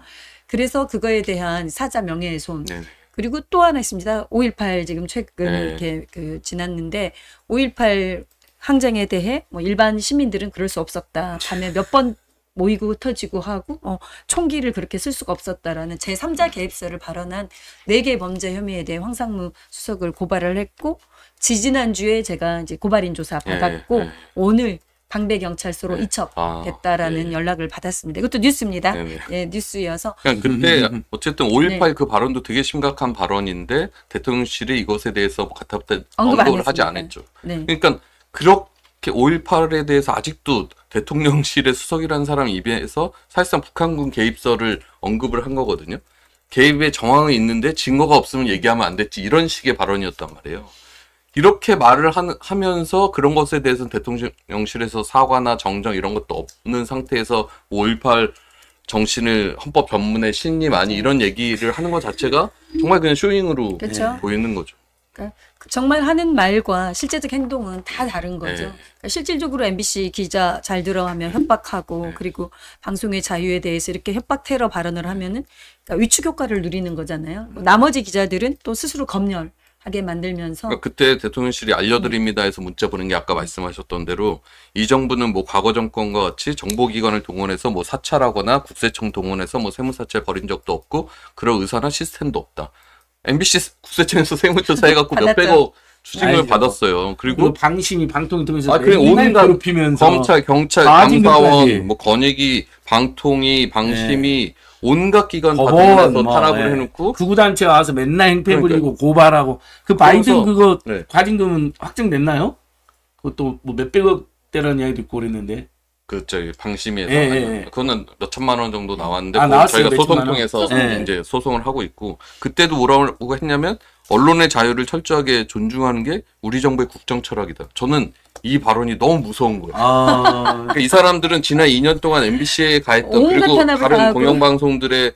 그래서 그거에 대한 사자 명예훼손 네. 그리고 또 하나 있습니다. 5.18 지금 최근 네. 이렇게 그 지났는데 5.18 항쟁에 대해 뭐 일반 시민들은 그럴 수 없었다. 밤에 몇 번 모이고 터지고 하고 어, 총기를 그렇게 쓸 수가 없었다라는 제3자 개입설을 발언한 네개 범죄 혐의에 대해 황상무 수석을 고발을 했고 지지난주에 제가 이제 고발인 조사 예, 받았고 예. 오늘 방배 경찰서로 네. 이첩됐다라는 아, 예. 연락을 받았습니다. 이것도 뉴스입니다. 네네. 예, 뉴스여서 그냥 그때 음. 어쨌든 5.18 네. 그 발언도 되게 심각한 발언인데 대통령실이 이것에 대해서 뭐 가타부터 언급 안 언급을 하지. 않았죠. 네. 그러니까 그렇게 5.18에 대해서 아직도 대통령실의 수석이라는 사람 입에서 사실상 북한군 개입설을 언급을 한 거거든요. 개입의 정황이 있는데 증거가 없으면 얘기하면 안 됐지 이런 식의 발언이었단 말이에요. 이렇게 말을 하, 하면서 그런 것에 대해서는 대통령실에서 사과나 정정 이런 것도 없는 상태에서 5.18 정신을 헌법 전문에 신임 아니 이런 얘기를 하는 것 자체가 정말 그냥 쇼잉으로 그렇죠. 보이는 거죠. 그러니까 정말 하는 말과 실제적 행동은 다 다른 거죠. 네. 그러니까 실질적으로 MBC 기자 잘 들어가면 협박하고 네. 그리고 방송의 자유에 대해서 이렇게 협박 테러 발언을 하면은 그러니까 위축 효과를 누리는 거잖아요. 나머지 기자들은 또 스스로 검열 하게 만들면서 그러니까 그때 대통령실이 알려드립니다 해서 문자 보낸 게 아까 말씀하셨던 대로 이 정부는 뭐 과거 정권과 같이 정보기관을 동원해서 뭐 사찰하거나 국세청 동원해서 뭐 세무사찰 벌인 적도 없고 그럴 의사나 시스템도 없다. MBC 국세청에서 세무조사 해갖고. 몇백억 추징을 알죠. 받았어요. 그리고 그리고 방심이 방통위 통해서 아, 그래, 온갖 괴롭히면서 검찰, 경찰. 감사원, 뭐 권익위, 방통위, 방심위 온갖 기관 다 동원해서 뭐, 탄압을 예. 해놓고 구구단체 와서 맨날 행패 그러니까요. 부리고 고발하고 그 바이든 그거 네. 과징금은 확정됐나요? 그것도 뭐 몇백억 대라는 이야기도 있고 그랬는데 그 저기 방심위에서 예, 예, 예. 그거는 몇 천만 원 정도 나왔는데 아, 나왔어요, 저희가 몇 소송? 통해서 예. 이제 소송을 하고 있고 그때도 뭐라고 했냐면 언론의 자유를 철저하게 존중하는 게 우리 정부의 국정 철학이다. 저는 이 발언이 너무 무서운 거예요. 아 그러니까 이 사람들은 지난 2년 동안 MBC에 가했던 그리고 다 다른. 공영방송들의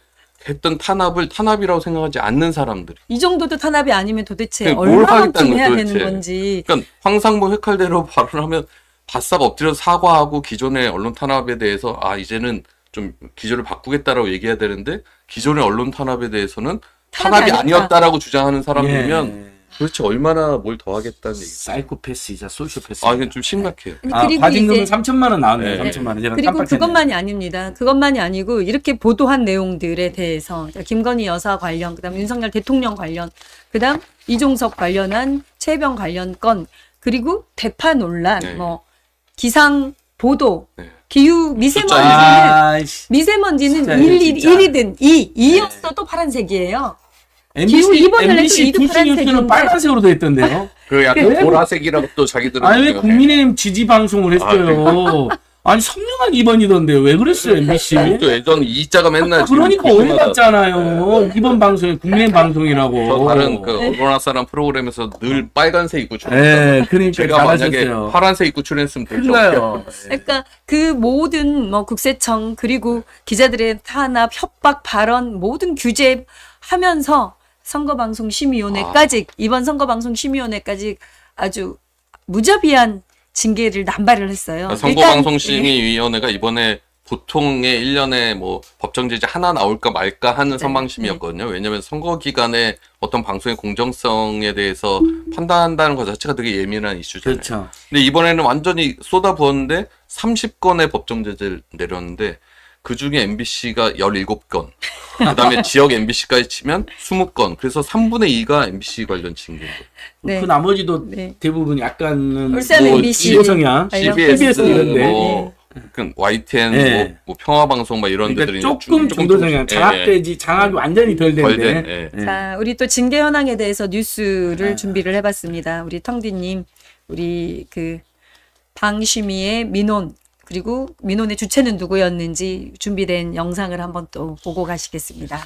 했던 탄압을 탄압이라고 생각하지 않는 사람들이. 이 정도도 탄압이 아니면 도대체 뭘 얼마만큼 해야 되는. 건지 그러니까 황상무 획할대로 발언하면 바싹 엎드려 사과하고 기존의 언론 탄압에 대해서 아 이제는 좀 기조를 바꾸겠다라고 얘기해야 되는데 기존의 언론 탄압에 대해서는 탄압이. 아니었다라고 주장하는 사람들이면 예. 도대체 얼마나 뭘 더 하겠다는 얘기. 사이코패스이자 소시오패스. 아 이건 좀 심각해요. 아, 과징금은 이제 3천만 원 나왔네요. 네. 3천만 원. 그리고. 그것만이 아닙니다. 그것만이 아니고 이렇게 보도한 내용들에 대해서 김건희 여사 관련, 그다음 윤석열 대통령 관련, 그다음 이종석 관련한 최병 관련 건, 그리고 대파 논란, 네. 뭐 기상 보도, 네. 기후 미세먼지는 아이씨. 미세먼지는 진짜 1, 이거 1, 진짜. 1이든 2, 2였어도 파란색이에요. MBC, 기후 이번에 MBC 해도 이도 두시 뉴스는 파란색인데. 빨간색으로 돼 있던데요. 그 약간 네? 보라색이라고 또 자기들은 아니 왜 생각해. 국민의힘 지지 방송을 했어요? 아 니 선명한 2번이던데 왜 그랬어요 MBC? 또 예전 이자가 맨날 지금 그러니까 어디 기사마다 갔잖아요. 이번 방송에 저 방송이라고. 다른 그 언론화 사람 프로그램에서 늘 빨간색 입고 출연. 예, 그러니까 제가 만약에 잘하셨어요. 파란색 입고 출연했으면 큰일 되죠. 나요. 그러니까 그 모든 뭐 국세청 그리고 기자들의 탄압, 협박 발언 모든 규제 하면서 선거방송심의위원회까지 이번 선거방송심의위원회까지 아주 무자비한 징계를 남발을 했어요. 예. 선거방송심의위원회가 이번에 보통의 1년에 뭐 법정 제재 하나 나올까 말까 하는 네. 선방심이었거든요. 왜냐하면 선거 기간에 어떤 방송의 공정성에 대해서 판단한다는 것 자체가 되게 예민한 이슈잖아요. 그렇죠. 근데 이번에는 완전히 쏟아부었는데 30건의 법정 제재를 내렸는데 그 중에 MBC가 17건, 그 다음에 지역 MBC까지 치면 20건. 그래서 3분의 2가 MBC 관련 징계인 거예요. 네. 그 나머지도 네. 대부분 약간은 울산 뭐 MBC 성향. CBS, CBS 이런데. 뭐, 그 YTN, 네. 뭐, 뭐 평화방송 막 이런 그러니까 데들이 조금 중도 성향 예, 장악되지 장악이 완전히 덜 되는데. 된. 자, 우리 또 징계 현황에 대해서 뉴스를 아. 준비를 해봤습니다. 우리 텅디님, 우리 그 방심위의 민원 그리고 민원의 주체는 누구였는지 준비된 영상을 한번 또 보고 가시겠습니다.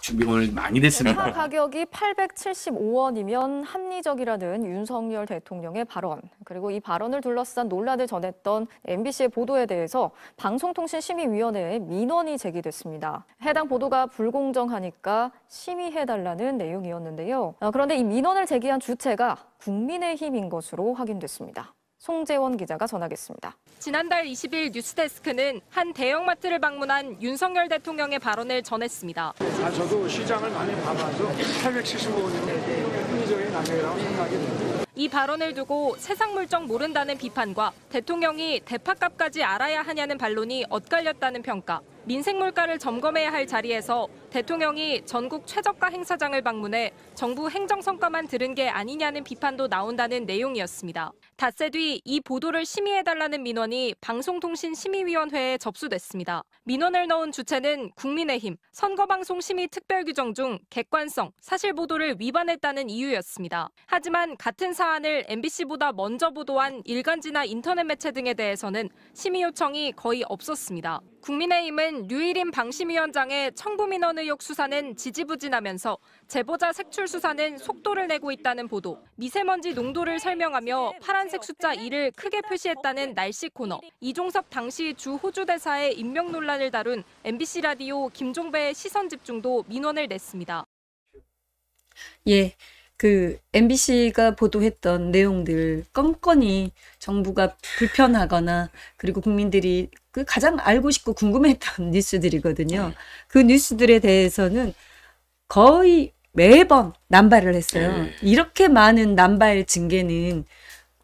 준비 오늘 많이 차 됐습니다. 가격이 875원이면 합리적이라는 윤석열 대통령의 발언, 그리고 이 발언을 둘러싼 논란을 전했던 MBC의 보도에 대해서 방송통신심의위원회에 민원이 제기됐습니다. 해당 보도가 불공정하니까 심의해달라는 내용이었는데요. 아, 그런데 이 민원을 제기한 주체가 국민의힘인 것으로 확인됐습니다. 송재원 기자가 전하겠습니다. 지난달 20일 뉴스데스크는 한 대형마트를 방문한 윤석열 대통령의 발언을 전했습니다. 아, 저도 시장을 많이 봐봐서 875원이면 합리적인 가격이라고 생각이 듭니다. 이 발언을 두고 세상 물정 모른다는 비판과 대통령이 대파값까지 알아야 하냐는 반론이 엇갈렸다는 평가. 민생 물가를 점검해야 할 자리에서 대통령이 전국 최저가 행사장을 방문해 정부 행정 성과만 들은 게 아니냐는 비판도 나온다는 내용이었습니다. 닷새 뒤 이 보도를 심의해달라는 민원이 방송통신심의위원회에 접수됐습니다. 민원을 넣은 주체는 국민의힘, 선거방송심의특별규정 중 객관성, 사실보도를 위반했다는 이유였습니다. 하지만 같은 사안을 MBC보다 먼저 보도한 일간지나 인터넷 매체 등에 대해서는 심의 요청이 거의 없었습니다. 국민의힘은 류일인 방심위원장의 청부민원 의혹 수사는 지지부진하면서 제보자 색출 수사는 속도를 내고 있다는 보도, 미세먼지 농도를 설명하며 파란색 숫자 2를 크게 표시했다는 날씨 코너, 이종섭 당시 주 호주 대사의 임명 논란을 다룬 MBC 라디오 김종배의 시선 집중도 민원을 냈습니다. 예. 그 MBC가 보도했던 내용들 껌껌이 정부가 불편하거나 그리고 국민들이 그 가장 알고 싶고 궁금했던 뉴스들이거든요. 그 뉴스들에 대해서는 거의 매번 남발을 했어요. 네. 이렇게 많은 남발 징계는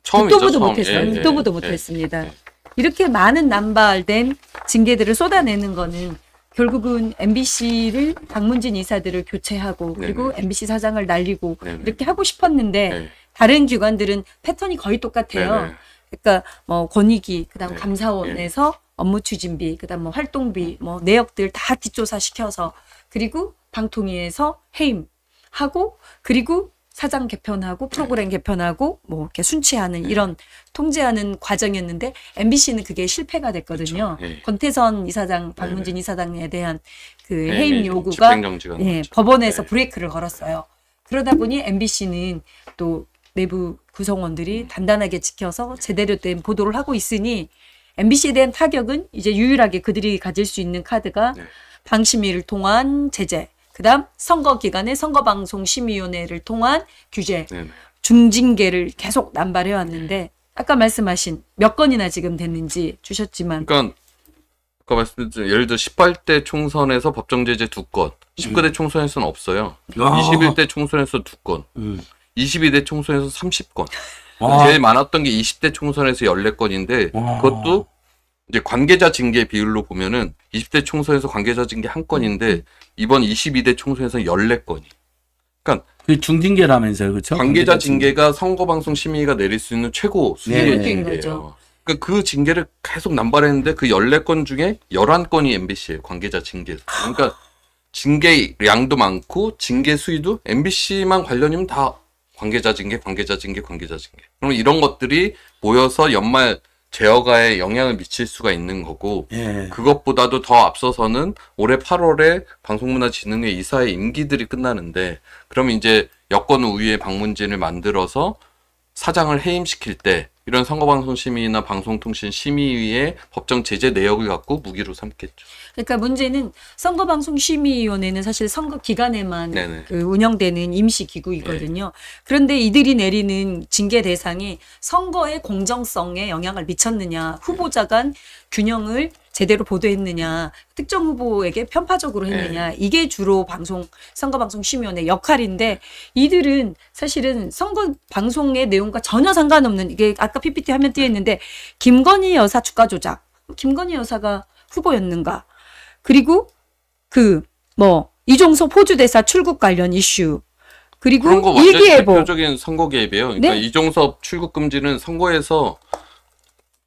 처음이죠. 듣도 보도. 못했어요. 예, 예, 듣도 보도 예. 못했습니다. 예. 이렇게 많은 남발된 징계들을 쏟아내는 거는 결국은 MBC를 박문진 이사들을 교체하고 그리고 네네. MBC 사장을 날리고 네네. 이렇게 하고 싶었는데 네. 다른 기관들은 패턴이 거의 똑같아요. 그러니까 뭐 권익위, 그다음 네. 감사원에서 업무 추진비, 그다음 뭐 활동비, 뭐 내역들 다 뒷조사 시켜서 그리고 방통위에서 해임 하고 그리고 사장 개편하고 프로그램 개편하고 뭐 이렇게 순치하는 이런 통제하는 과정이었는데 MBC는 그게 실패가 됐거든요. 그렇죠. 예. 권태선 이사장, 박문진 이사장에 대한 그 네, 해임 네, 요구가 예, 나왔죠. 법원에서 네. 브레이크를 걸었어요. 그러다 보니 MBC는 또 내부 구성원들이 음. 단단하게 지켜서 제대로 된 보도를 하고 있으니 MBC에 대한 타격은 이제 유일하게 그들이 가질 수 있는 카드가 네. 방심위를 통한 제재, 그다음 선거 기간에 선거 방송 심의위원회를 통한 규제, 네네. 중징계를 계속 남발해 왔는데 아까 말씀하신 몇 건이나 지금 됐는지 주셨지만 그러니까 아까 말씀드린 예를 들어 18대 총선에서 법정 제재 두 건, 19대 총선에서는 없어요. 야. 21대 총선에서 두 건, 음. 22대 총선에서 30건. 와. 제일 많았던 게 20대 총선에서 14건인데 와. 그것도 이제 관계자 징계 비율로 보면은 20대 총선에서 관계자 징계 한 음. 건인데 이번 22대 총선에서 14건이. 그 중징계라면서요, 그렇죠? 관계자 징계가 선거방송 심의가 내릴 수 있는 최고 네. 수준의 징계인 징계예요. 거죠. 그러니까 그 징계를 계속 남발했는데 그 14건 중에 11건이 MBC예요. 관계자 징계. 그러니까 징계 양도 많고 징계 수위도 MBC만 관련이면 다 관계자 징계, 관계자 징계, 관계자 징계. 그럼 이런 것들이 모여서 연말 제어가에 영향을 미칠 수가 있는 거고 예. 그것보다도 더 앞서서는 올해 8월에 방송문화진흥회 이사의 임기들이 끝나는데 그럼 이제 여권 우위의 방문진을 만들어서 사장을 해임시킬 때 이런 선거방송심의나 방송통신심의위의 법정 제재 내역을 갖고 무기로 삼겠죠. 그러니까 문제는 선거방송심의위원회는 사실 선거 기간에만. 그 운영되는 임시 기구이거든요. 그런데 이들이 내리는 징계 대상이 선거의 공정성에 영향을 미쳤느냐, 후보자 간 균형을 제대로 보도했느냐, 특정 후보에게 편파적으로 했느냐, 이게 주로 방송 선거방송심의위원회 역할인데 이들은 사실은 선거 방송의 내용과 전혀 상관없는 이게 아까 PPT 화면 띄어 있는데 김건희 여사 주가 조작, 김건희 여사가 후보였는가? 그리고 그 뭐 이종섭 호주 대사 출국 관련 이슈 그리고 일기예보 대표적인 선거 개입이에요. 그러니까 네. 이종섭 출국 금지는 선거에서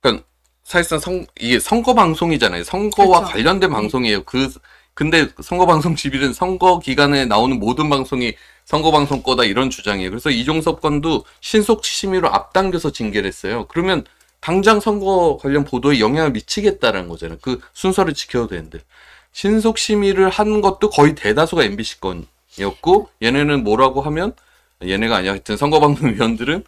그러니까 사실상 선 이게 선거 방송이잖아요. 선거와 그렇죠. 관련된 방송이에요. 그 근데 선거 방송 지빌은 선거 기간에 나오는 모든 방송이 선거 방송 거다 이런 주장이에요. 그래서 이종섭 건도 신속 심의로 앞당겨서 징계를 했어요. 그러면 당장 선거 관련 보도에 영향을 미치겠다는 거잖아요. 그 순서를 지켜야 되는데 신속 심의를 한 것도 거의 대다수가 MBC 건이었고 얘네는 뭐라고 하면 얘네가 아니야. 하여튼 선거방송위원들은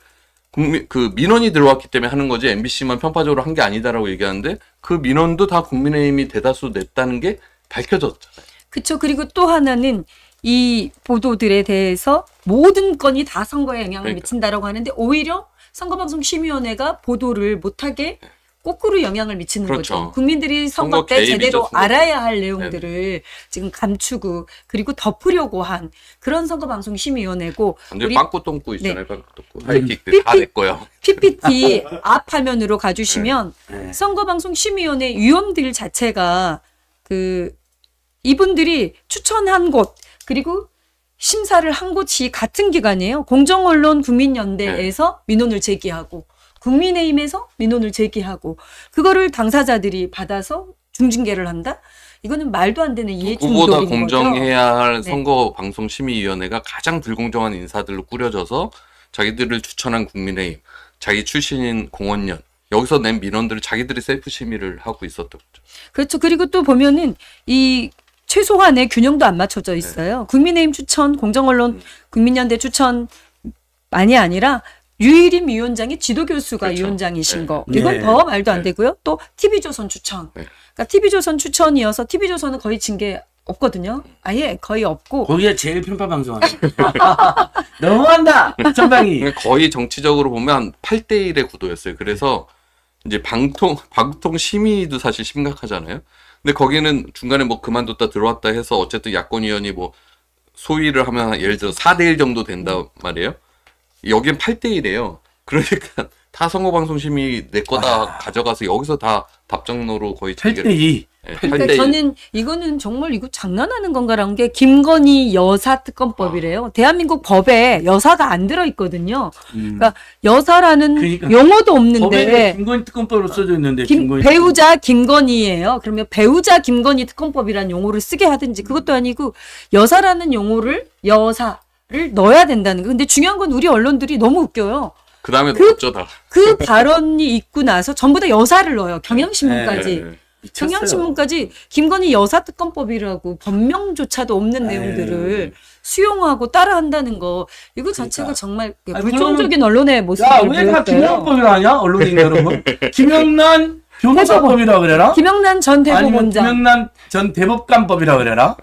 국민 그 민원이 들어왔기 때문에 하는 거지 MBC만 편파적으로 한 게 아니다라고 얘기하는데 그 민원도 다 국민의힘이 대다수 냈다는 게 밝혀졌잖아요. 그쵸 그리고 또 하나는 이 보도들에 대해서 모든 건이 다 선거에 영향을 그러니까. 미친다라고 하는데 오히려 선거방송심의위원회가 보도를 못하게 거꾸로 영향을 미치는 그렇죠. 거죠. 국민들이 선거, 선거 때 제대로 선거 알아야 할 내용들을 지금 감추고 그리고 덮으려고 한 그런 선거 방송 심의위원회고 완전 우리 빵꾸 똥꾸 있잖아요. 빵꾸 음. 똥꾸. 하이킥들 다내 거예요. PPT 앞 화면으로 가주시면 네. 선거 방송 심의위원회 위원들 자체가 그 이분들이 추천한 곳 그리고 심사를 한 곳이 같은 기관이에요. 공정언론 국민연대에서 민원을 제기하고 국민의힘에서 민원을 제기하고 그거를 당사자들이 받아서 중징계를 한다. 이거는 말도 안 되는 이해충돌인 거죠. 공정해야 할 네. 선거 방송 심의위원회가 가장 불공정한 인사들로 꾸려져서 자기들을 추천한 국민의힘, 자기 출신인 공원연 여기서 낸 민원들을 자기들이 셀프 심의를 하고 있었던 거죠. 그렇죠. 그리고 또 보면은 이 최소한의 균형도 안 네. 맞춰져 있어요. 국민의힘 추천, 공정언론, 음. 국민연대 추천만이 아니라 유일임 위원장이 지도교수가 그렇죠. 위원장이신 네. 거. 이건 네. 더 말도 안 네. 되고요. 또 TV조선 추천. 네. 그러니까 TV조선 추천이어서 TV조선은 거의 징계 없거든요. 아예 거의 없고. 거기가 제일 편파 방송하네. 너무한다. 전방이. 거의 정치적으로 보면 한 8대 1의 구도였어요. 그래서 이제 방통 방통 심의도 사실 심각하잖아요. 근데 거기는 중간에 뭐 그만뒀다 들어왔다 해서 어쨌든 야권 의원이 뭐 소위를 하면 예를 들어 4대 1 정도 된단 말이에요. 여긴 8대 1이에요. 그러니까 다 선거방송 심의 내 거다 가져가서 여기서 다 답정로로 거의 8대 2. 예, 그러니까 8대 1. 저는 이거는 정말 이거 장난하는 건가라는 게 김건희 여사 특검법이래요. 대한민국 법에 여사가 안 들어 있거든요. 음. 그러니까 여사라는 그러니까 용어도 없는데 김건희 특검법으로 써져 있는데 김, 김건희 배우자 김건희예요. 그러면 배우자 김건희 특검법이라는 용어를 쓰게 하든지 그것도 아니고 여사라는 용어를 여사 를 넣어야 된다는 거. 근데 중요한 건 우리 언론들이 너무 웃겨요. 그 다음에 그- 어쩌다. 그 발언이 있고 나서 전부 다 여사를 넣어요. 경향신문까지. 예, 예. 미쳤어요. 경향신문까지 김건희 여사 특검법이라고 법명조차도 없는 내용들을 수용하고 따라한다는 거 이거 자체가 그러니까. 정말 아니, 불종적인 언론의 모습을 야, 왜다 보였어요. 김영법이라 하냐? 언론인 여러분. 김영란 변호사법이라 그래라? 김영란 전 대법원장 김영란 전 대법관법이라 그래라?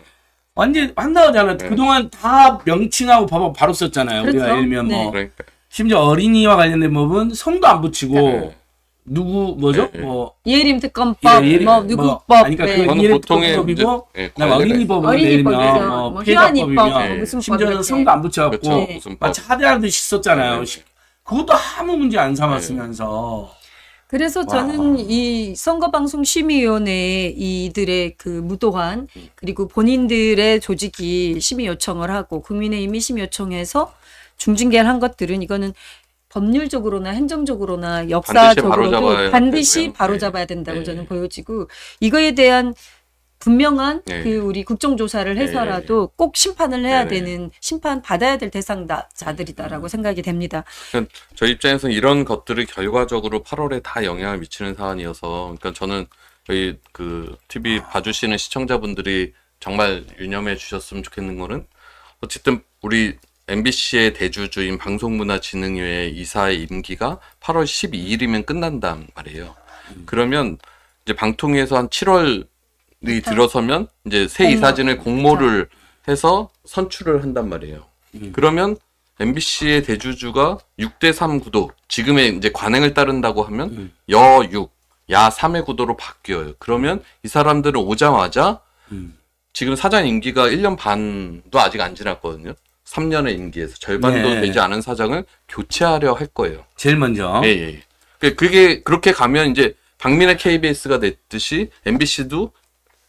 완전 한다잖아. 네. 그동안 다 명칭하고 법 바로 썼잖아요. 우리가 그렇죠. 예를 들면 뭐 그러니까. 심지어 어린이와 관련된 법은 성도 안 붙이고 네. 누구 뭐죠? 네, 네. 뭐 예림 특검법, 예, 예림, 뭐 뭐, 누구법, 아니, 그러니까 네. 그 보통의 이제, 예. 예를 들면 뭐 뭐 피해자법이면 뭐 심지어는. 성도 안 붙여갖고 그렇죠. 네. 마치 하대하듯이 썼잖아요. 네, 네. 그것도 아무 문제 안 삼았으면서 그래서 저는 이 선거방송 심의위원회 이들의 그 무도한 그리고 본인들의 조직이 심의 요청을 하고 국민의힘이 심의 요청해서 중징계를 한 것들은 이거는 법률적으로나 행정적으로나 반드시 역사적으로도 바로잡아야 반드시. 바로잡아야 네. 된다고 네. 저는 보여지고 이거에 대한 분명한 네. 그 우리 국정조사를 네. 해서라도 꼭 심판을 해야 네. 되는 심판 받아야 될 대상자들이다라고 생각이 됩니다. 저희 입장에서는 이런 것들이 결과적으로 8월에 다 영향을 미치는 사안이어서, 그러니까 저는 저희 그 TV 봐주시는 시청자분들이 정말 유념해 주셨으면 좋겠는 거는 어쨌든 우리 MBC의 대주주인 방송문화진흥회 이사의 임기가 8월 12일이면 끝난단 말이에요. 그러면 이제 방통위에서 한 7월 이 들어서면 이제 새 공모. 이사진을 공모를 해서 선출을 한단 말이에요. 그러면 MBC의 대주주가 6대3 구도, 지금의 이제 관행을 따른다고 하면 음. 여 6, 야 3의 구도로 바뀌어요. 그러면 이 사람들은 오자마자 음. 지금 사장 임기가 1년 반도 아직 안 지났거든요. 3년의 임기에서 절반도 네. 되지 않은 사장을 교체하려 할 거예요. 제일 먼저 예, 예. 그- 그게 그렇게 가면 이제 박민의 KBS가 됐듯이 MBC도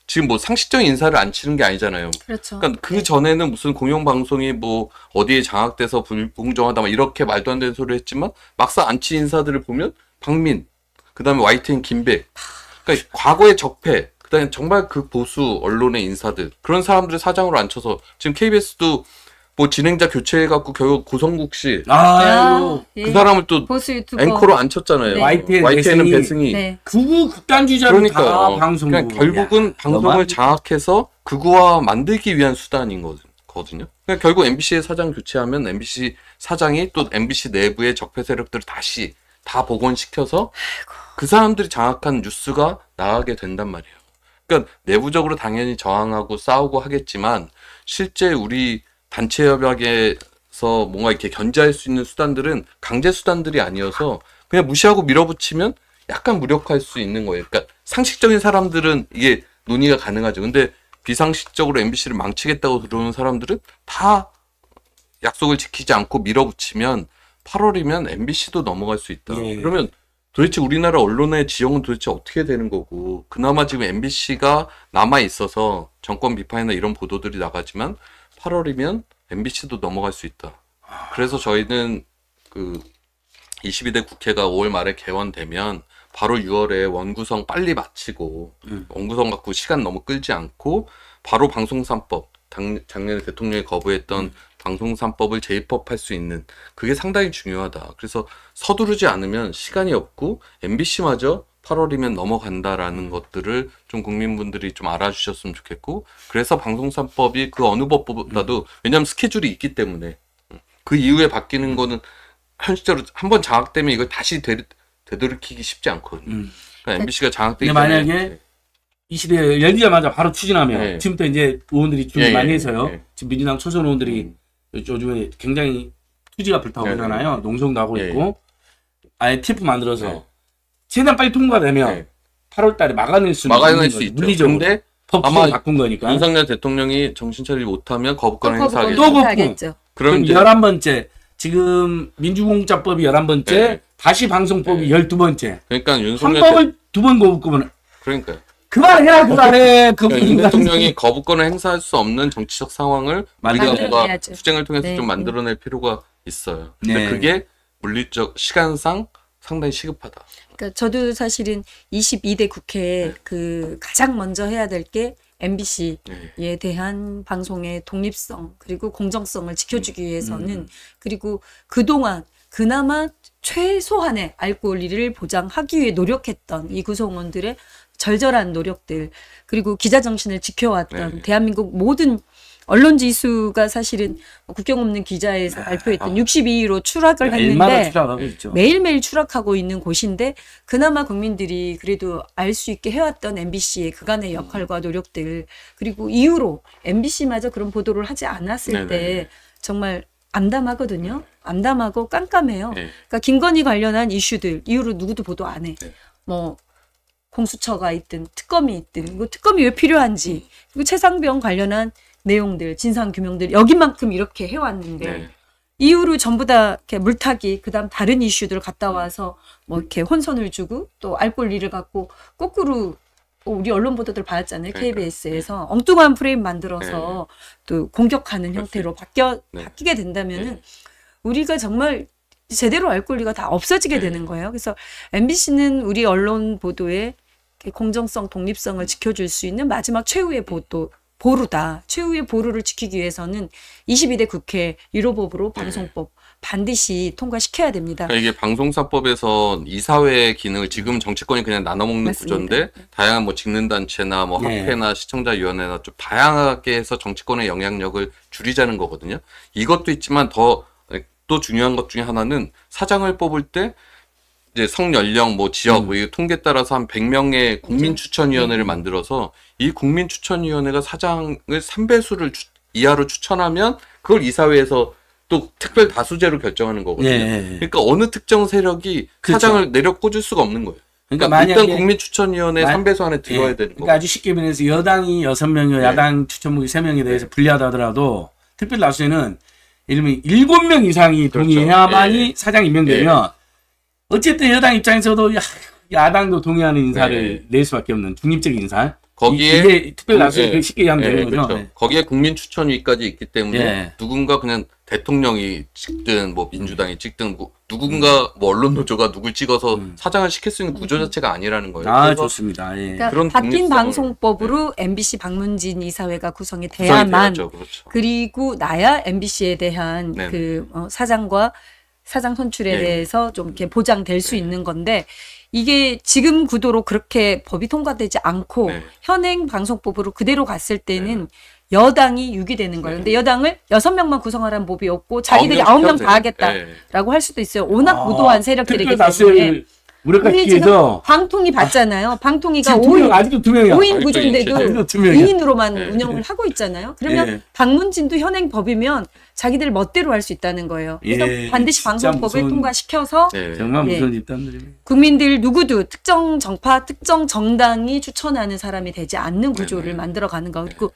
지금 뭐 상식적인 인사를 안 치는 게 아니잖아요. 그렇죠. 그러니까 그 전에는 무슨 공영 방송이 뭐 어디에 장악돼서 불공정하다 막 이렇게 말도 안 되는 소리를 했지만 막상 안치 인사들을 보면 박민, 그다음에 YTN 김백, 그러니까 과거의 적폐, 그다음에 정말 그 보수 언론의 인사들 그런 사람들을 사장으로 앉혀서 지금 KBS도 뭐 진행자 교체해갖고 결국 고성국 씨그 아유 예. 사람을 또 보수 유튜버 앵커로 앉혔잖아요. 네. YTN YTN은 배승이. 배승이. 네. 극우 극단주의자는 그러니까 다 방송국. 그냥 결국은 방송을 장악해서 극우화 만들기 위한 수단인 거- 거든요. 그러니까 결국 MBC의 사장 교체하면 MBC 사장이 또 MBC 내부의 적폐 세력들을 다시 다 복원시켜서 그 사람들이 장악한 뉴스가 나가게 된단 말이에요. 그러니까 내부적으로 당연히 저항하고 싸우고 하겠지만 실제 우리 단체 협약에서 뭔가 이렇게 견제할 수 있는 수단들은 강제 수단들이 아니어서 그냥 무시하고 밀어붙이면 약간 무력화할 수 있는 거예요. 그러니까 상식적인 사람들은 이게 논의가 가능하죠. 근데 비상식적으로 MBC를 망치겠다고 들어오는 사람들은 다 약속을 지키지 않고 밀어붙이면 8월이면 MBC도 넘어갈 수 있다. 예. 그러면 도대체 우리나라 언론의 지형은 도대체 어떻게 되는 거고 그나마 지금 MBC가 남아 있어서 정권 비판이나 이런 보도들이 나가지만 8월이면 MBC도 넘어갈 수 있다. 그래서 저희는 그 22대 국회가 5월 말에 개원되면 바로 6월에 원구성 빨리 마치고 음. 원구성 갖고 시간 너무 끌지 않고 바로 방송3법 당, 작년에 대통령이 거부했던 방송3법을 재입법할 수 있는 그게 상당히 중요하다. 그래서 서두르지 않으면 시간이 없고 MBC마저 8월이면 넘어간다라는 것들을 좀 국민분들이 좀 알아주셨으면 좋겠고 그래서 방송3법이 그 어느 법보다도 왜냐하면 스케줄이 있기 때문에 그 이후에 바뀌는 거는 현실적으로 한 번 장악되면 이걸 다시 되, 되돌이키기 쉽지 않거든요. 음. 그러니까 MBC가 장악되기 근데 만약에 전에 이 시대에 열리자마자 바로 추진하면 네. 지금부터 이제 의원들이 준비 예, 많이 예, 해서요. 예. 지금 민주당 초선 의원들이 음. 요즘에 굉장히 투지가 네. 네. 농성도 하고 예, 있고 아예 TF 만들어서 네. 최대한 빨리 통과되면 네. 8월 달에 막아낼 수 막아낼 있는 수. 있죠. 물리적으로 근데 법규를 아마 바꾼 거니까. 윤석열 대통령이 정신 차리지 못하면 거부권 또 행사하겠죠. 또 거부권. 그럼 그럼 이제 11번째 지금 민주공작법이 11번째 네. 다시 방송법이 네. 12번째 그러니까 윤석열 대, 헌법을 두번 거부권을 그러니까요. 그만해라 그만해 그 그러니까 윤 대통령이 거부권을 행사할 수 없는 정치적 상황을 우리가 뭔가. 투쟁을 통해서 네. 좀 만들어낼 필요가 있어요. 근데 네. 그게 물리적 시간상 상당히 시급하다. 그러니까 저도 사실은 22대 국회에 네. 그 가장 먼저 해야 될 게 MBC에 네. 대한 방송의 독립성 그리고 공정성을 지켜주기 위해서는 음. 그리고 그동안 그나마 최소한의 알 권리를 보장하기 위해 노력했던 이 구성원들의 절절한 노력들 그리고 기자 정신을 지켜왔던 네. 대한민국 모든 언론 지수가 사실은 국경 없는 기자에서 발표했던 62위로 추락을 얼마나 했는데. 매일매일 추락하고 있는 곳인데 그나마 국민들이 그래도 알 수 있게 해왔던 MBC의 그간의 역할과 노력들 그리고 이후로 MBC마저 그런 보도를 하지 않았을 네네. 때 정말 암담하거든요. 암담하고 깜깜해요. 네. 그러니까 김건희 관련한 이슈들 이후로 누구도 보도 안 해. 네. 뭐 공수처가 있든 특검이 있든 뭐 특검이 왜 필요한지 그리고 최상병 관련한 내용들 진상 규명들 여기만큼 이렇게 해왔는데 네. 이후로 전부 다 이렇게 물타기 그다음 다른 이슈들 갔다 와서 뭐 이렇게 혼선을 주고 또 알 권리를 갖고 거꾸로 우리 언론 보도들 봤잖아요 그러니까요. KBS에서 엉뚱한 프레임 만들어서 또 공격하는 형태로 바뀌어 네. 바뀌게 된다면은 네. 우리가 정말 제대로 알 권리가 다 없어지게 네. 되는 거예요. 그래서 MBC는 우리 언론 이렇게 공정성, 독립성을 지켜줄 수 있는 마지막 최후의 보도 보루다. 최후의 보루를 지키기 위해서는 22대 국회 1호법으로 방송법 반드시 통과시켜야 됩니다. 그러니까 이게 방송사법에서 이사회 기능을 지금 정치권이 그냥 나눠먹는 맞습니다. 구조인데 다양한 뭐 직능단체나 뭐 네. 학회나 시청자위원회나 좀 다양하게 해서 정치권의 영향력을 줄이자는 거거든요. 이것도 있지만 더 또 중요한 것 중에 하나는 사장을 뽑을 때 이제 성 연령 뭐 지역 음. 뭐 이 통계 따라서 한 100명의 국민 추천 위원회를 만들어서 이 국민 추천 위원회가 사장을 3배수를 이하로 추천하면 그걸 이사회에서 또 특별 다수제로 결정하는 거거든요. 예. 그러니까 어느 특정 세력이 그렇죠. 사장을 내려 꽂을 수가 없는 거예요. 그러니까 그러니까, 일단 국민추천위원회 만- 3배수 안에 들어야 예. 되는 그러니까 거고. 아주 쉽게 말해서 여당이 여섯 명이고 네. 야당 추천목이 세 명에 대해서 불리하다 하더라도 특별 다수에는 예를 들면 일곱 명 이상이 그렇죠. 동의해야만이 예. 사장 임명되면 어쨌든 여당 입장에서도 야, 야당도 동의하는 인사를 낼 수밖에 없는 중립적 인사. 거기에 이- 이게 특별 다수 예. 쉽게 하면 예, 되는 거죠. 그렇죠. 네. 거기에 국민 추천위까지 있기 때문에 예. 누군가 그냥 대통령이 찍든 뭐 민주당이 찍든 뭐 누군가 뭐 언론 노조가 누굴 찍어서 음. 사장을 시킬 수 있는 구조 자체가 아니라는 거예요. 아 좋습니다. 예. 그러니까 그런 바뀐 방송법으로 MBC 박문진 이사회가 구성이 돼야만. 그렇죠. 그리고 나야 MBC에 대한 네네. 그 어, 사장과 사장 선출에 네. 대해서 좀 이렇게 보장될 수 네. 있는 건데 이게 지금 구도로 그렇게 법이 통과되지 않고 네. 현행 방송법으로 그대로 갔을 때는 여당이 유기되는 거예요. 근데 여당을 여섯 명만 구성하라는 법이 없고 자기들이 네. 아홉 명명 다. 하겠다라고 할 수도 있어요. 워낙 아, 무도한 세력들이기 때문에. 다수를 우리 지금 무력화시켜서 방통위 봤잖아요. 방통위가 명, 5인, 아직도 두 명이야. 5인 아직도 구조인데도 아직도 두 명이야. 2인으로만 네. 운영을 하고 있잖아요. 그러면 예. 방문진도 현행 법이면 자기들 멋대로 할 수 있다는 거예요. 그래서 예, 반드시 방송법을 무서운- 통과시켜서 네. 정말 예. 무서운 집단들이. 국민들 누구도 특정 정파, 특정 정당이 추천하는 사람이 되지 않는 구조를 네네. 만들어 가는 거고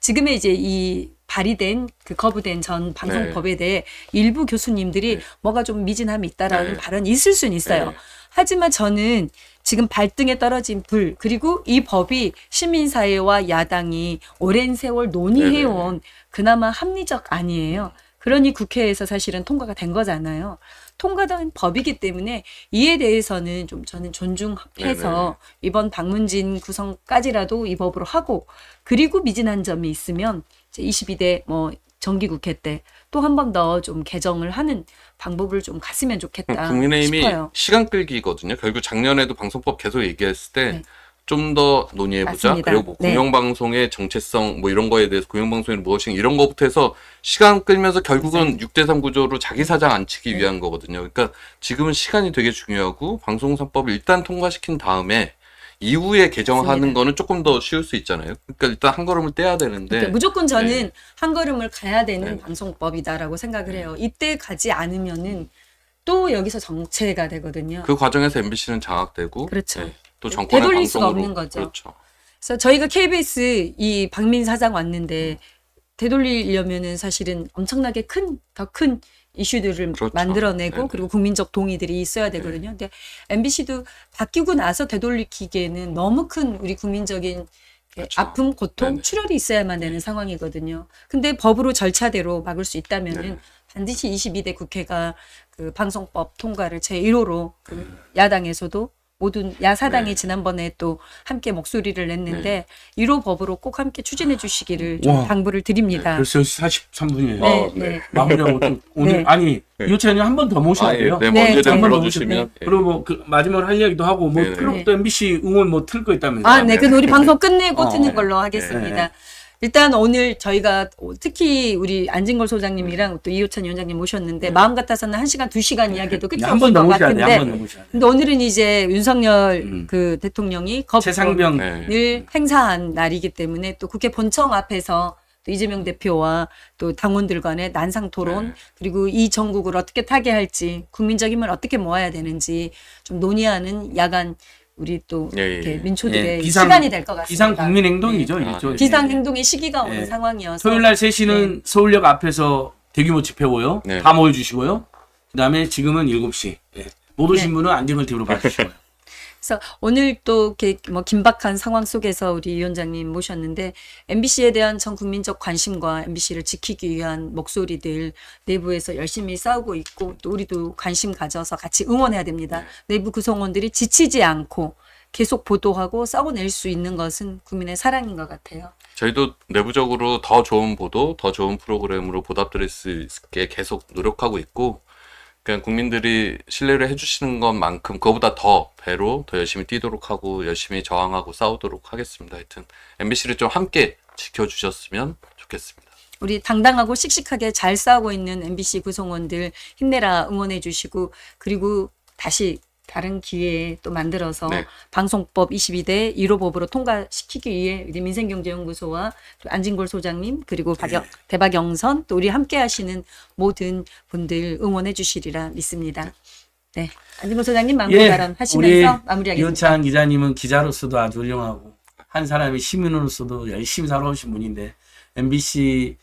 지금의 이제 이 발의된 그 거부된 전 방송법에 대해 일부 교수님들이 네. 뭐가 좀 미진함이 있다라는 네. 발언이 있을 수는 있어요. 네. 하지만 저는 지금 발등에 떨어진 불 그리고 이 법이 시민사회와 야당이 오랜 세월 논의해온 그나마 합리적 아니에요. 그러니 국회에서 사실은 통과가 된 거잖아요. 통과된 법이기 때문에 이에 대해서는 좀 저는 존중해서 이번 방문진 구성까지라도 이 법으로 하고 그리고 미진한 점이 있으면 이제 22대 뭐 정기국회 때 또 한 번 더 좀 개정을 하는 방법을 좀 갔으면 좋겠다 국민의힘이 싶어요. 시간 끌기거든요. 결국 작년에도 방송법 계속 얘기했을 때 네. 좀더 논의해보자. 맞습니다. 그리고 뭐 네. 공영방송의 정체성 뭐 이런 거에 대해서 공영방송이 무엇인가 이런 거부터 해서 시간 끌면서 결국은 6대3 구조로 자기 사장 안 치기 네. 위한 거거든요. 그러니까 지금은 시간이 되게 중요하고 방송사법을 일단 통과시킨 다음에 이후에 개정하는 맞습니다. 거는 조금 더 쉬울 수 있잖아요. 그러니까 일단 한 걸음을 떼야 되는데 그러니까 무조건 저는 네. 한 걸음을 가야 되는 네. 방송법이다라고 생각을 해요. 이때 가지 않으면은 또 여기서 정체가 되거든요. 그 과정에서 MBC는 장악되고 그렇죠. 네, 또 정권의 되돌릴 수가 방송으로 없는 거죠. 그렇죠. 그래서 저희가 KBS 이 박민 사장 왔는데 되돌리려면은 사실은 엄청나게 큰 더큰 이슈들을 그렇죠. 만들어내고 네네. 그리고 국민적 동의들이 있어야 되거든요. 근데 MBC도 바뀌고 나서 되돌리기에는 너무 큰 우리 국민적인 그렇죠. 아픔, 고통, 네네. 출혈이 있어야만 되는 상황이거든요. 근데 법으로 절차대로 막을 수 있다면은. 반드시 22대 국회가 그 방송법 통과를 제 1호로 그 야당에서도 모든 야사당이 네. 지난번에 또 함께 목소리를 냈는데 1호 법으로 꼭 함께 추진해 주시기를 와. 좀 당부를 드립니다. 벌써 43분이에요. 네, 어, 네. 마무리하고 좀 오늘 네. 아니 네. 이호찬이 한번 더 모셔야 아, 예. 돼요. 네, 네, 뭐 언제든 한번 불러주시면 예. 그리고 뭐 그 마지막으로 할 이야기도 하고 뭐 네, 네. 트롯도 MBC 응원 뭐 틀 거 있다면서. 아, 네. 그 우리 방송 끝내고 어, 트는 네. 걸로 하겠습니다. 네. 일단 오늘 저희가 특히 우리 안진걸 소장님이랑 또 이호찬 위원장님 모셨는데 마음 같아서는 한 시간 두 시간 이야기도 끝이 없을 더 것. 같은데. 근데 오늘은 이제 윤석열 음. 그 대통령이 거부권을 최상병 네. 행사한 날이기 때문에 또 국회 본청 앞에서 또 이재명 대표와 또 당원들 간의 난상 토론 네. 그리고 이 전국을 어떻게 타게 할지 국민적 힘을 어떻게 모아야 되는지 좀 논의하는 야간 우리 또 예, 예, 이렇게 예. 민초들의 예, 비상- 시간이 될 것 같습니다. 비상 국민 행동이죠. 네. 이쪽. 아, 비상 행동의 시기가 오는 예. 상황이어서 토요일 날 3시는 서울역 앞에서 대규모 집회고요. 네. 다 모여 주시고요. 그다음에 지금은 7시. 예. 못 오신 네. 분은 안전을 TV로 봐 주시고요. 그래서 오늘 또 이렇게 뭐 긴박한 상황 속에서 우리 위원장님 모셨는데 MBC에 대한 전 국민적 관심과 MBC를 지키기 위한 목소리들 내부에서 열심히 싸우고 있고 또 우리도 관심 가져서 같이 응원해야 됩니다. 내부 구성원들이 지치지 않고 계속 보도하고 싸워낼 수 있는 것은 국민의 사랑인 것 같아요. 저희도 내부적으로 더 좋은 보도, 더 좋은 프로그램으로 보답드릴 수 있게 계속 노력하고 있고, 그냥 국민들이 신뢰를 해주시는 것만큼 그거보다 더 배로 더 열심히 뛰도록 하고 열심히 저항하고 싸우도록 하겠습니다. 하여튼 MBC를 좀 함께 지켜주셨으면 좋겠습니다. 우리 당당하고 씩씩하게 잘 싸우고 있는 MBC 구성원들 힘내라 응원해 주시고 그리고 다시 다른 기회에 또 만들어서 네. 방송법 22대 1호 법으로 통과시키기 위해 우리 민생경제연구소와 또 안진골 소장님 그리고 박영, 네. 대박영선 또 우리 함께 하시는 모든 분들 응원해 주시리라 믿습니다. 네. 안진골 소장님 마무리 발언 하시면서 우리 마무리하겠습니다. 이호찬 기자님은 기자로서도 아주 훌륭하고 한 사람이 시민으로서도 열심히 살아오신 분인데 MBC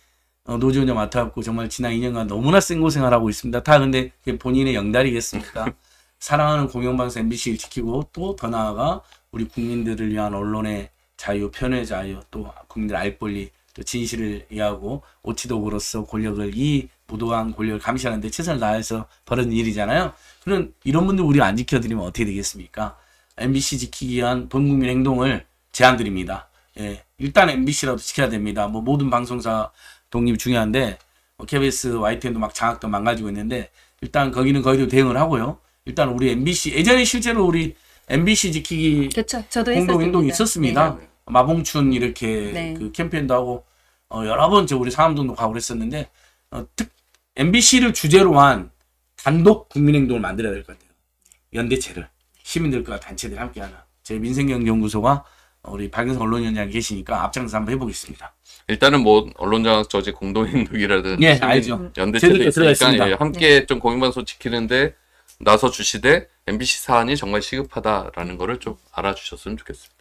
어, 노조원장 맡아갖고 정말 지난 2년간 너무나 생고생을 하고 있습니다. 다 근데 본인의 영달이겠습니까? 사랑하는 공영방송 MBC를 지키고 또 더 나아가 우리 국민들을 위한 언론의 자유, 편의 자유, 또 국민들 알 권리, 또 진실을 이해하고 오치도구로서 권력을 이 무도한 권력을 감시하는데 최선을 다해서 벌어진 일이잖아요. 그런 이런 분들 우리가 안 지켜드리면 어떻게 되겠습니까? MBC 지키기 위한 본 국민 행동을 제안드립니다. 예, 일단 MBC라도 지켜야 됩니다. 뭐 모든 방송사 독립 중요한데 뭐 KBS, YTN도 막 장악도 망가지고 있는데 일단 거기는 거기도 대응을 하고요. 일단 우리 MBC 예전에 실제로 우리 MBC 지키기. 저도 공동 행동이. 있었습니다. 네. 마봉춘 이렇게 네. 그 캠페인도 하고 어, 여러 번 저 우리 상암동도 가고 그랬었는데 어, 특 MBC를 주제로 한 단독 국민행동을 만들어야 될 것 같아요. 연대체를 시민들과 단체들이 함께하는 제 민생경연구소가 우리 박영선 언론위원장이 계시니까 앞장서 한번 해보겠습니다. 일단은 뭐 언론장악 저지 공동인력이라든 예, 알죠. 연대체도 있으니까 있습니다. 예, 함께 좀 공익방송 지키는데 나서 주시되 MBC 사안이 정말 시급하다라는 거를 좀 알아주셨으면 좋겠습니다.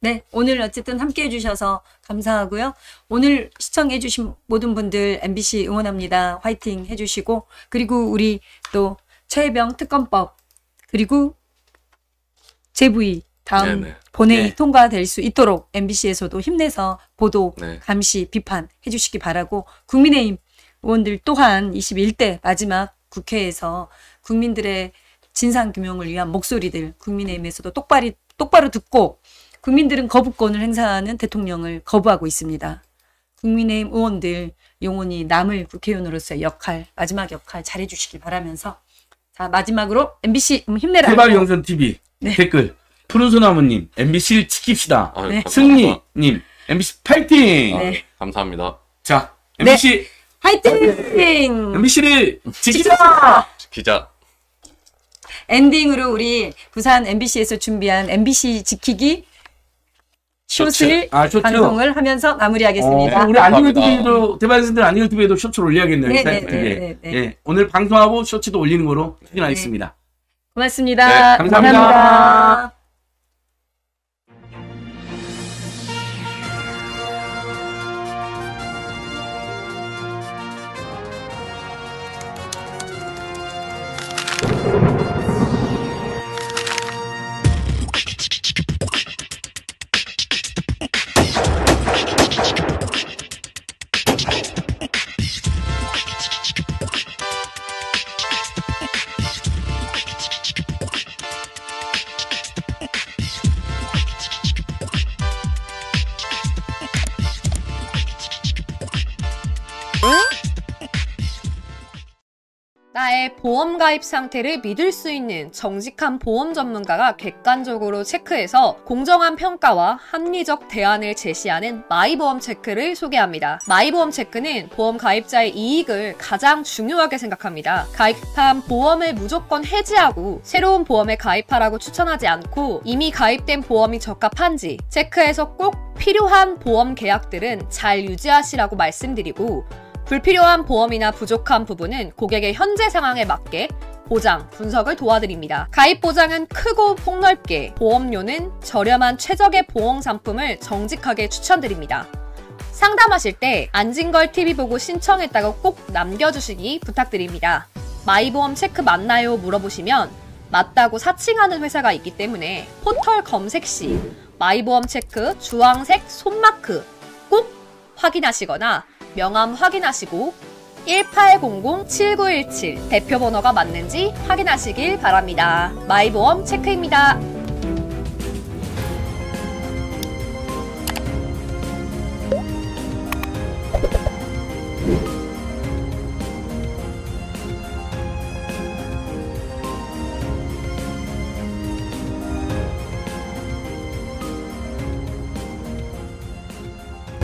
네, 오늘 어쨌든 함께 해주셔서 감사하고요. 오늘 시청해주신 모든 분들 MBC 응원합니다. 화이팅 해주시고, 그리고 우리 또 최혜병 특검법, 그리고 제부위 다음 네네. 본회의 네. 통과될 수 있도록 MBC에서도 힘내서 보도, 네. 감시, 비판 해주시기 바라고, 국민의힘 의원들 또한 21대 마지막 국회에서 국민들의 진상규명을 위한 목소리들 국민의힘에서도 똑바로, 똑바로 듣고 국민들은 거부권을 행사하는 대통령을 거부하고 있습니다. 국민의힘 의원들 영원히 남을 국회의원으로서의 역할, 마지막 역할 잘해주시기 바라면서 자 마지막으로 MBC 음, 힘내라. 해발영선 TV 댓글 푸른 소나무님 MBC를 지킵시다. 아유, 네. 승리님 MBC 파이팅. 아유, 감사합니다. 자 MBC 화이팅! MBC를 지키자. 기자 엔딩으로 우리 부산 MBC에서 준비한 MBC 지키기 숏을 아, 쇼츠. 방송을 하면서 마무리하겠습니다. 어, 우리 대반신들 안녕 TV에도 쇼츠를 올려야겠네요. 네, 사이트에. 네, 네, 네. 예, 오늘 방송하고 쇼츠도 올리는 거로 추진하겠습니다. 고맙습니다. 네, 감사합니다. 감사합니다. 보험 가입 상태를 믿을 수 있는 정직한 보험 전문가가 객관적으로 체크해서 공정한 평가와 합리적 대안을 제시하는 마이보험 체크를 소개합니다. 마이보험 체크는 보험 가입자의 이익을 가장 중요하게 생각합니다. 가입한 보험을 무조건 해지하고 새로운 보험에 가입하라고 추천하지 않고 이미 가입된 보험이 적합한지 체크해서 꼭 필요한 보험 계약들은 잘 유지하시라고 말씀드리고 불필요한 보험이나 부족한 부분은 고객의 현재 상황에 맞게 보장, 분석을 도와드립니다. 가입 보장은 크고 폭넓게, 보험료는 저렴한 최적의 보험 상품을 정직하게 추천드립니다. 상담하실 때 안진걸 TV 보고 신청했다고 꼭 남겨주시기 부탁드립니다. 마이보험 체크 맞나요? 물어보시면 맞다고 사칭하는 회사가 있기 때문에 포털 검색 시 마이보험 체크 주황색 손마크 꼭 확인하시거나 명함 확인하시고 1800-7917 대표 번호가 맞는지 확인하시길 바랍니다. 마이보험 체크입니다.